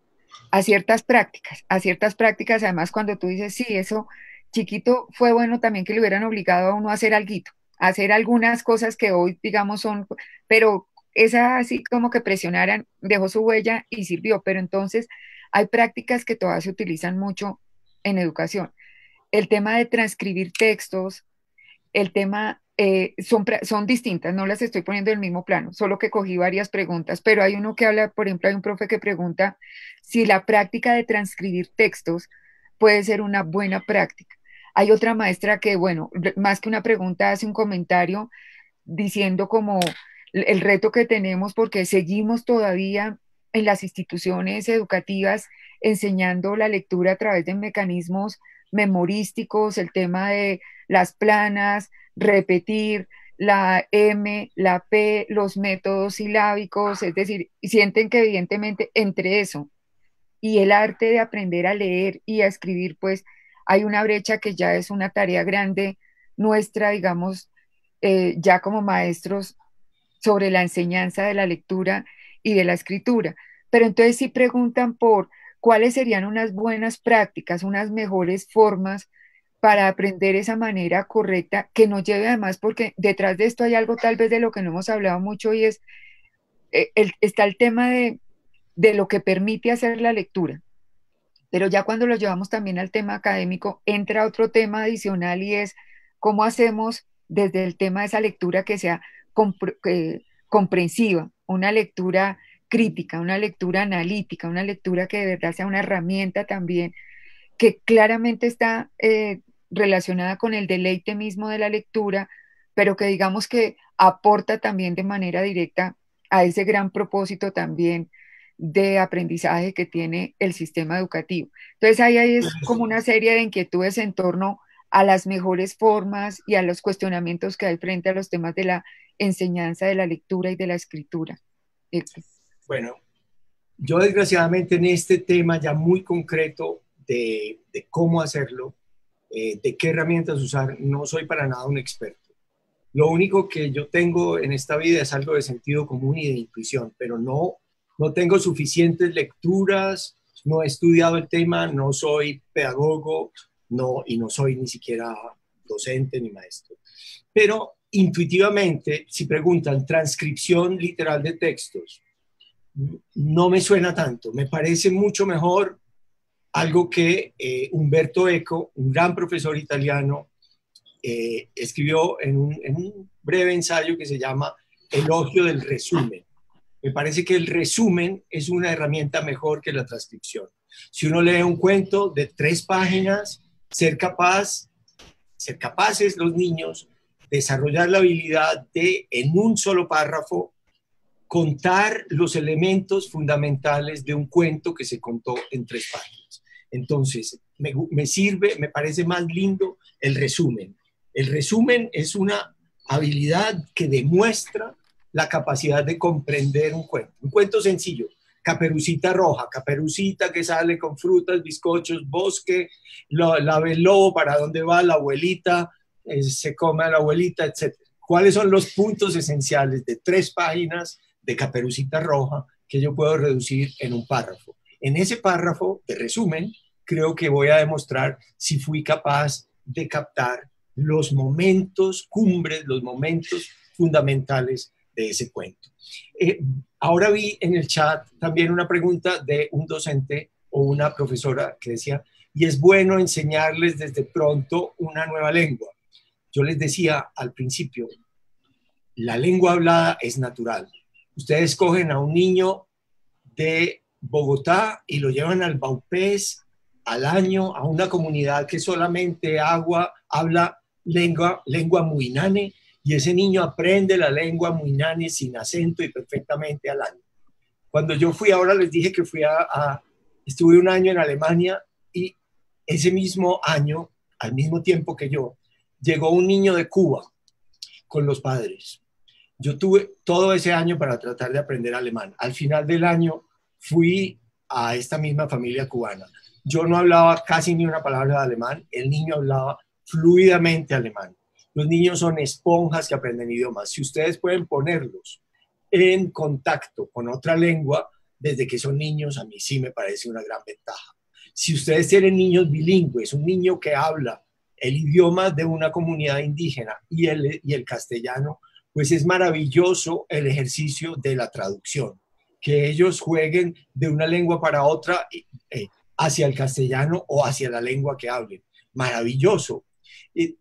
a ciertas prácticas, a ciertas prácticas, además cuando tú dices, sí, eso chiquito fue bueno también que le hubieran obligado a uno a hacer algo, a hacer algunas cosas que hoy, digamos, son, pero esa así como que presionaran, dejó su huella y sirvió, pero entonces hay prácticas que todavía se utilizan mucho en educación. El tema de transcribir textos, el tema eh, son, son distintas, no las estoy poniendo en el mismo plano, solo que cogí varias preguntas, pero hay uno que habla, por ejemplo, hay un profe que pregunta si la práctica de transcribir textos puede ser una buena práctica. Hay otra maestra que, bueno, más que una pregunta, hace un comentario diciendo como el reto que tenemos porque seguimos todavía en las instituciones educativas enseñando la lectura a través de mecanismos memorísticos, el tema de las planas, repetir la M, la P, los métodos silábicos, es decir, sienten que evidentemente entre eso y el arte de aprender a leer y a escribir, pues hay una brecha que ya es una tarea grande nuestra, digamos, eh, ya como maestros sobre la enseñanza de la lectura y de la escritura. Pero entonces si preguntan por cuáles serían unas buenas prácticas, unas mejores formas para aprender esa manera correcta, que nos lleve además, porque detrás de esto hay algo tal vez de lo que no hemos hablado mucho y es, eh, está el tema de, de lo que permite hacer la lectura. Pero ya cuando lo llevamos también al tema académico, entra otro tema adicional y es cómo hacemos desde el tema de esa lectura que sea eh, comprensiva, una lectura crítica, una lectura analítica, una lectura que de verdad sea una herramienta también que claramente está eh, relacionada con el deleite mismo de la lectura, pero que digamos que aporta también de manera directa a ese gran propósito también de aprendizaje que tiene el sistema educativo. Entonces ahí es como una serie de inquietudes en torno a las mejores formas y a los cuestionamientos que hay frente a los temas de la enseñanza de la lectura y de la escritura. Bueno, yo desgraciadamente en este tema ya muy concreto de, de cómo hacerlo, eh, de qué herramientas usar, no soy para nada un experto. Lo único que yo tengo en esta vida es algo de sentido común y de intuición, pero no, no tengo suficientes lecturas, no he estudiado el tema, no soy pedagogo no, y no soy ni siquiera docente ni maestro. Pero intuitivamente, si preguntan transcripción literal de textos, no me suena tanto. Me parece mucho mejor algo que eh, Umberto Eco, un gran profesor italiano, eh, escribió en un, breve ensayo que se llama Elogio del resumen. Me parece que el resumen es una herramienta mejor que la transcripción. Si uno lee un cuento de tres páginas, ser capaz, ser capaces los niños desarrollar la habilidad de en un solo párrafo contar los elementos fundamentales de un cuento que se contó en tres páginas. Entonces, me, sirve, me parece más lindo el resumen. El resumen es una habilidad que demuestra la capacidad de comprender un cuento. Un cuento sencillo, caperucita roja, caperucita que sale con frutas, bizcochos, bosque, la ve el lobo, para dónde va la abuelita, eh, se come a la abuelita, etc. ¿Cuáles son los puntos esenciales de tres páginas de caperucita roja que yo puedo reducir en un párrafo? En ese párrafo de resumen, creo que voy a demostrar si fui capaz de captar los momentos cumbres, los momentos fundamentales de ese cuento. Eh, ahora vi en el chat también una pregunta de un docente o una profesora que decía, y es bueno enseñarles desde pronto una nueva lengua. Yo les decía al principio, la lengua hablada es natural. Ustedes cogen a un niño de Bogotá y lo llevan al Baupés al año a una comunidad que solamente agua, habla lengua, lengua muinane y ese niño aprende la lengua muinane sin acento y perfectamente al año. Cuando yo fui, ahora les dije que fui a, estuve un año en Alemania y ese mismo año, al mismo tiempo que yo, llegó un niño de Cuba con los padres. Yo tuve todo ese año para tratar de aprender alemán. Al final del año fui a esta misma familia cubana. Yo no hablaba casi ni una palabra de alemán, el niño hablaba fluidamente alemán. Los niños son esponjas que aprenden idiomas. Si ustedes pueden ponerlos en contacto con otra lengua desde que son niños, a mí sí me parece una gran ventaja. Si ustedes tienen niños bilingües, un niño que habla el idioma de una comunidad indígena y el, y el castellano, pues es maravilloso el ejercicio de la traducción, que ellos jueguen de una lengua para otra eh, hacia el castellano o hacia la lengua que hablen. Maravilloso.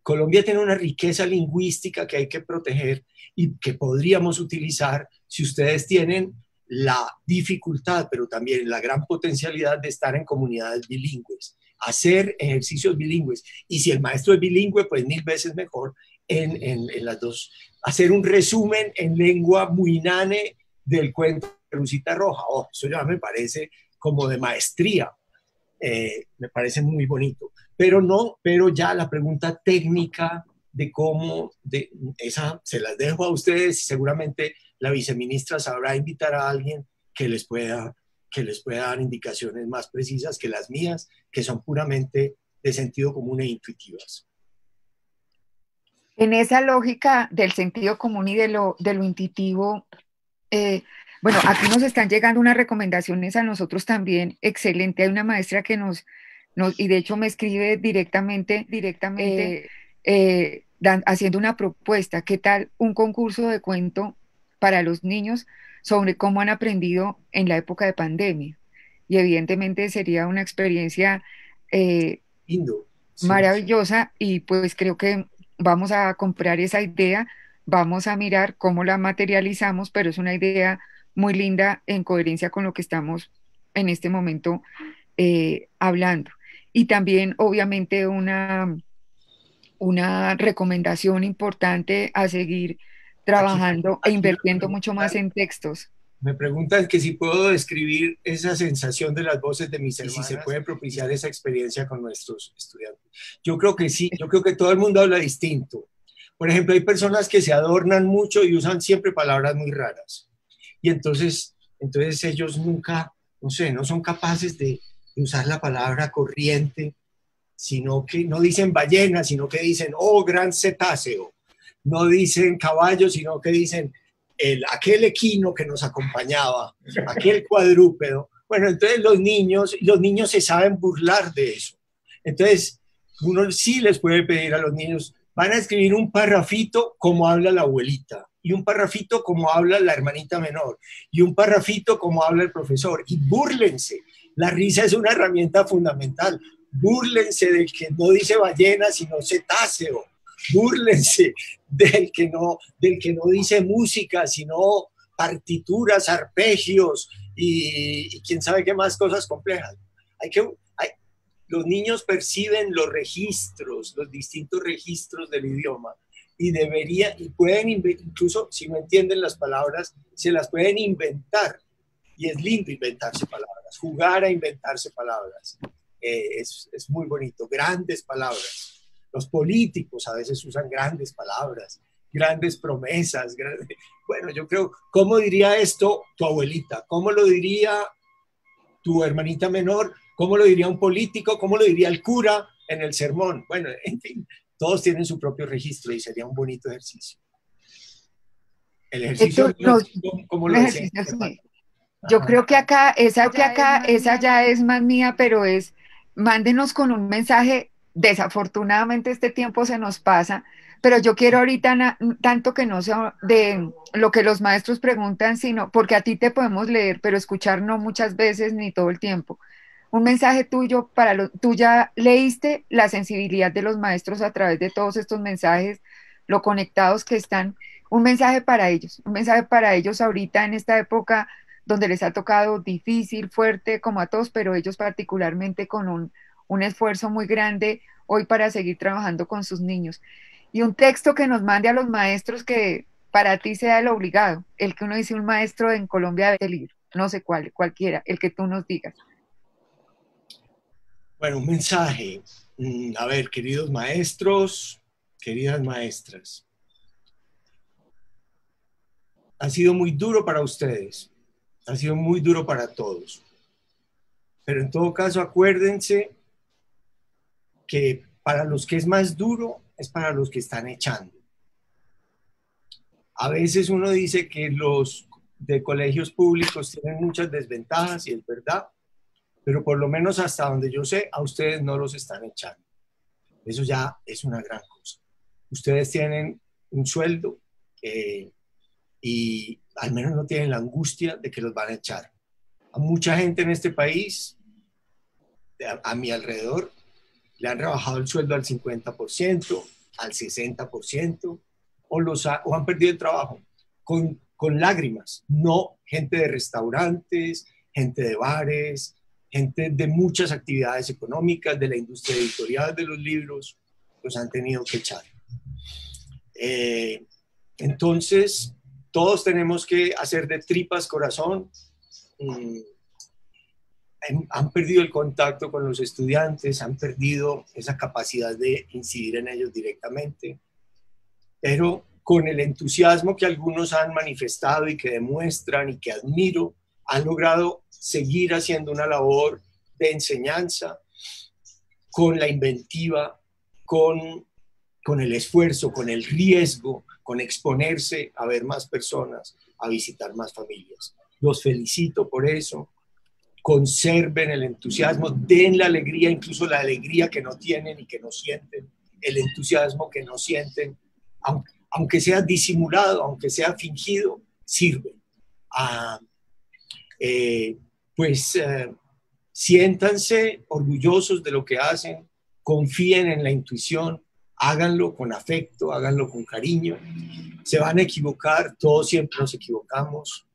Colombia tiene una riqueza lingüística que hay que proteger y que podríamos utilizar si ustedes tienen la dificultad, pero también la gran potencialidad de estar en comunidades bilingües, hacer ejercicios bilingües. Y si el maestro es bilingüe, pues mil veces mejor en, en, las dos. Hacer un resumen en lengua muinane del cuento de Lucita Roja. Oh, eso ya me parece como de maestría. Eh, me parece muy bonito. Pero no, pero ya la pregunta técnica de cómo, de, esa se las dejo a ustedes y seguramente la viceministra sabrá invitar a alguien que les pueda que les pueda dar indicaciones más precisas que las mías, que son puramente de sentido común e intuitivas. En esa lógica del sentido común y de lo, de lo intuitivo, eh, bueno, aquí nos están llegando unas recomendaciones a nosotros también. Excelente. Hay una maestra que nos, nos y de hecho me escribe directamente, directamente, eh, eh, haciendo una propuesta. ¿Qué tal un concurso de cuento para los niños sobre cómo han aprendido en la época de pandemia? Y evidentemente sería una experiencia eh, maravillosa y pues creo que vamos a comprar esa idea, vamos a mirar cómo la materializamos, pero es una idea muy linda en coherencia con lo que estamos en este momento eh, hablando. Y también, obviamente, una, una recomendación importante a seguir trabajando e invirtiendo mucho más en textos. Me preguntan que si puedo describir esa sensación de las voces de mis hermanas y si se puede propiciar esa experiencia con nuestros estudiantes. Yo creo que sí, yo creo que todo el mundo habla distinto. Por ejemplo, hay personas que se adornan mucho y usan siempre palabras muy raras y entonces, entonces ellos nunca, no sé, no son capaces de, usar la palabra corriente, sino que no dicen ballena, sino que dicen, oh, gran cetáceo. No dicen caballo, sino que dicen el, aquel equino que nos acompañaba, aquel cuadrúpedo. Bueno, entonces los niños, los niños se saben burlar de eso. Entonces, uno sí les puede pedir a los niños, van a escribir un parrafito como habla la abuelita y un parrafito como habla la hermanita menor, y un parrafito como habla el profesor, y búrlense. La risa es una herramienta fundamental. Búrlense del que no dice ballena, sino cetáceo. Búrlense del que no, del que no dice música, sino partituras, arpegios y, quién sabe qué más cosas complejas. Hay que, los niños perciben los registros, los distintos registros del idioma y debería, y pueden, incluso si no entienden las palabras, se las pueden inventar. Y es lindo inventarse palabras, jugar a inventarse palabras. Eh, es, es muy bonito, grandes palabras. Los políticos a veces usan grandes palabras, grandes promesas. Bueno, yo creo, ¿cómo diría esto tu abuelita? ¿Cómo lo diría tu hermanita menor? ¿Cómo lo diría un político? ¿Cómo lo diría el cura en el sermón? Bueno, en fin, todos tienen su propio registro y sería un bonito ejercicio. El ejercicio, ¿cómo lo Yo creo que acá, esa, que acá, esa ya es más mía, pero es mándenos con un mensaje. Desafortunadamente este tiempo se nos pasa, pero yo quiero ahorita tanto que no sea de lo que los maestros preguntan, sino porque a ti te podemos leer, pero escuchar no muchas veces ni todo el tiempo. Un mensaje tuyo para lo, tú ya leíste la sensibilidad de los maestros a través de todos estos mensajes, lo conectados que están. Un mensaje para ellos, un mensaje para ellos ahorita en esta época donde les ha tocado difícil, fuerte, como a todos, pero ellos particularmente con un, un esfuerzo muy grande hoy para seguir trabajando con sus niños y un texto que nos mande a los maestros que para ti sea el obligado, el que uno dice un maestro en Colombia de libro, no sé cuál, cualquiera, el que tú nos digas. Bueno, un mensaje. Mm, a ver, queridos maestros, queridas maestras, ha sido muy duro para ustedes, ha sido muy duro para todos. Pero en todo caso, acuérdense que para los que es más duro es para los que están echando. A veces uno dice que los de colegios públicos tienen muchas desventajas y es verdad, pero por lo menos hasta donde yo sé, a ustedes no los están echando. Eso ya es una gran cosa. Ustedes tienen un sueldo eh, y al menos no tienen la angustia de que los van a echar. A mucha gente en este país, a mi alrededor, le han rebajado el sueldo al 50%, al 60%, o, los o han perdido el trabajo con, con lágrimas, no gente de restaurantes, gente de bares, gente de muchas actividades económicas, de la industria editorial de los libros, los han tenido que echar. Eh, entonces, todos tenemos que hacer de tripas corazón. Mm, han perdido el contacto con los estudiantes, han perdido esa capacidad de incidir en ellos directamente, pero con el entusiasmo que algunos han manifestado y que demuestran y que admiro, han logrado seguir haciendo una labor de enseñanza con la inventiva, con, con el esfuerzo, con el riesgo, con exponerse a ver más personas, a visitar más familias. Los felicito por eso conserven el entusiasmo, den la alegría, incluso la alegría que no tienen y que no sienten, el entusiasmo que no sienten, aunque, sea disimulado, aunque sea fingido, sirve. Ah, eh, pues eh, siéntanse orgullosos de lo que hacen, confíen en la intuición, háganlo con afecto, háganlo con cariño. Se van a equivocar, todos siempre nos equivocamos,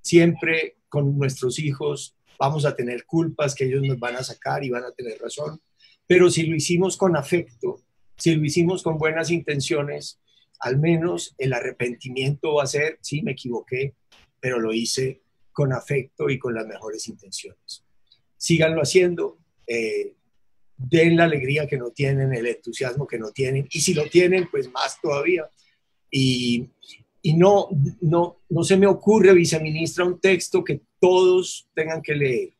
siempre con nuestros hijos vamos a tener culpas que ellos nos van a sacar y van a tener razón. Pero si lo hicimos con afecto, si lo hicimos con buenas intenciones, al menos el arrepentimiento va a ser, sí, me equivoqué, pero lo hice con afecto y con las mejores intenciones. Síganlo haciendo, eh, den la alegría que no tienen, el entusiasmo que no tienen, y si lo tienen, pues más todavía. Y, y no, no, no se me ocurre, viceministra, un texto que todos tengan que leer.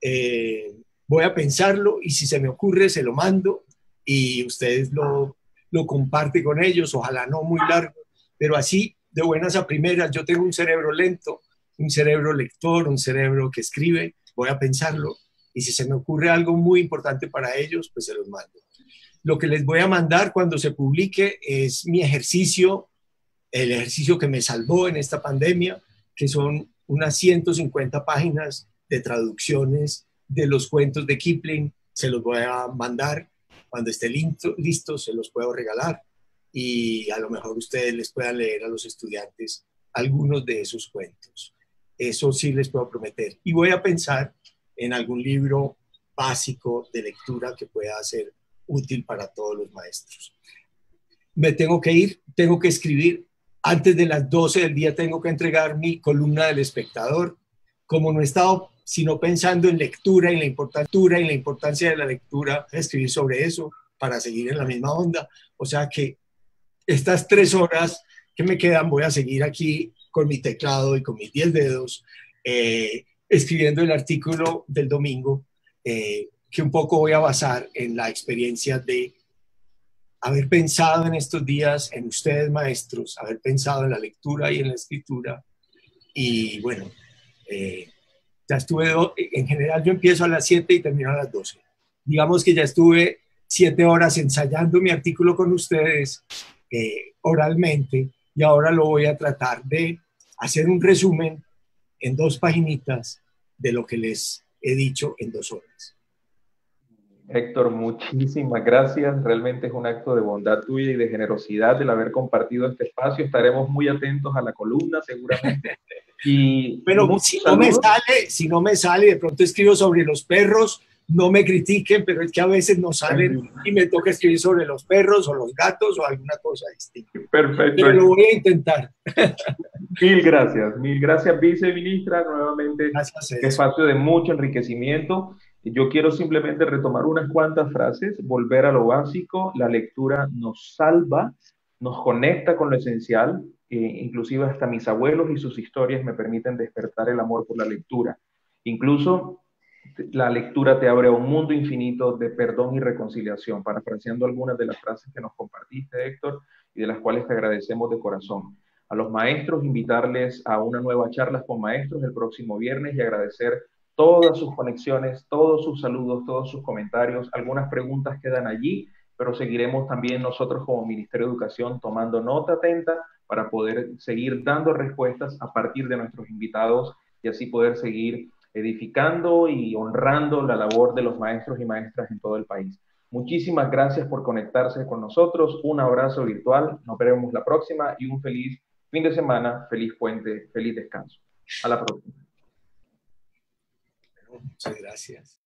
Eh, voy a pensarlo y si se me ocurre, se lo mando y ustedes lo, lo comparten con ellos, ojalá no muy largo, pero así, de buenas a primeras, yo tengo un cerebro lento, un cerebro lector, un cerebro que escribe, voy a pensarlo y si se me ocurre algo muy importante para ellos, pues se los mando. Lo que les voy a mandar cuando se publique es mi ejercicio el ejercicio que me salvó en esta pandemia, que son unas 150 páginas de traducciones de los cuentos de Kipling. Se los voy a mandar. Cuando esté listo, se los puedo regalar. Y a lo mejor ustedes les puedan leer a los estudiantes algunos de esos cuentos. Eso sí les puedo prometer. Y voy a pensar en algún libro básico de lectura que pueda ser útil para todos los maestros. Me tengo que ir, tengo que escribir antes de las 12 del día tengo que entregar mi columna del espectador. Como no he estado sino pensando en lectura y la importancia y la importancia de la lectura, escribir sobre eso para seguir en la misma onda. O sea que estas tres horas que me quedan voy a seguir aquí con mi teclado y con mis 10 dedos eh, escribiendo el artículo del domingo eh, que un poco voy a basar en la experiencia de haber pensado en estos días en ustedes maestros, haber pensado en la lectura y en la escritura. Y bueno, eh, ya estuve, en general yo empiezo a las 7 y termino a las 12. digamos que ya estuve siete horas ensayando mi artículo con ustedes eh, oralmente y ahora lo voy a tratar de hacer un resumen en dos paginitas de lo que les he dicho en dos horas. Héctor, muchísimas gracias. Realmente es un acto de bondad tuya y de generosidad el haber compartido este espacio. Estaremos muy atentos a la columna, seguramente. Y Pero si no, me sale, si no me sale, de pronto escribo sobre los perros, no me critiquen, pero es que a veces no salen y me toca escribir sobre los perros o los gatos o alguna cosa distinta. Perfecto. Pero lo voy a intentar. Mil gracias, mil gracias, viceministra, nuevamente. Gracias. Espacio de mucho enriquecimiento. Yo quiero simplemente retomar unas cuantas frases, volver a lo básico. La lectura nos salva, nos conecta con lo esencial. Eh, inclusive hasta mis abuelos y sus historias me permiten despertar el amor por la lectura. Incluso la lectura te abre a un mundo infinito de perdón y reconciliación, parafraseando algunas de las frases que nos compartiste, Héctor, y de las cuales te agradecemos de corazón. A los maestros, invitarles a una nueva charla con maestros el próximo viernes y agradecer todas sus conexiones, todos sus saludos, todos sus comentarios. Algunas preguntas quedan allí, pero seguiremos también nosotros como Ministerio de Educación tomando nota atenta para poder seguir dando respuestas a partir de nuestros invitados y así poder seguir edificando y honrando la labor de los maestros y maestras en todo el país. Muchísimas gracias por conectarse con nosotros. Un abrazo virtual. Nos veremos la próxima y un feliz fin de semana, feliz puente, feliz descanso. A la próxima. Muchas gracias.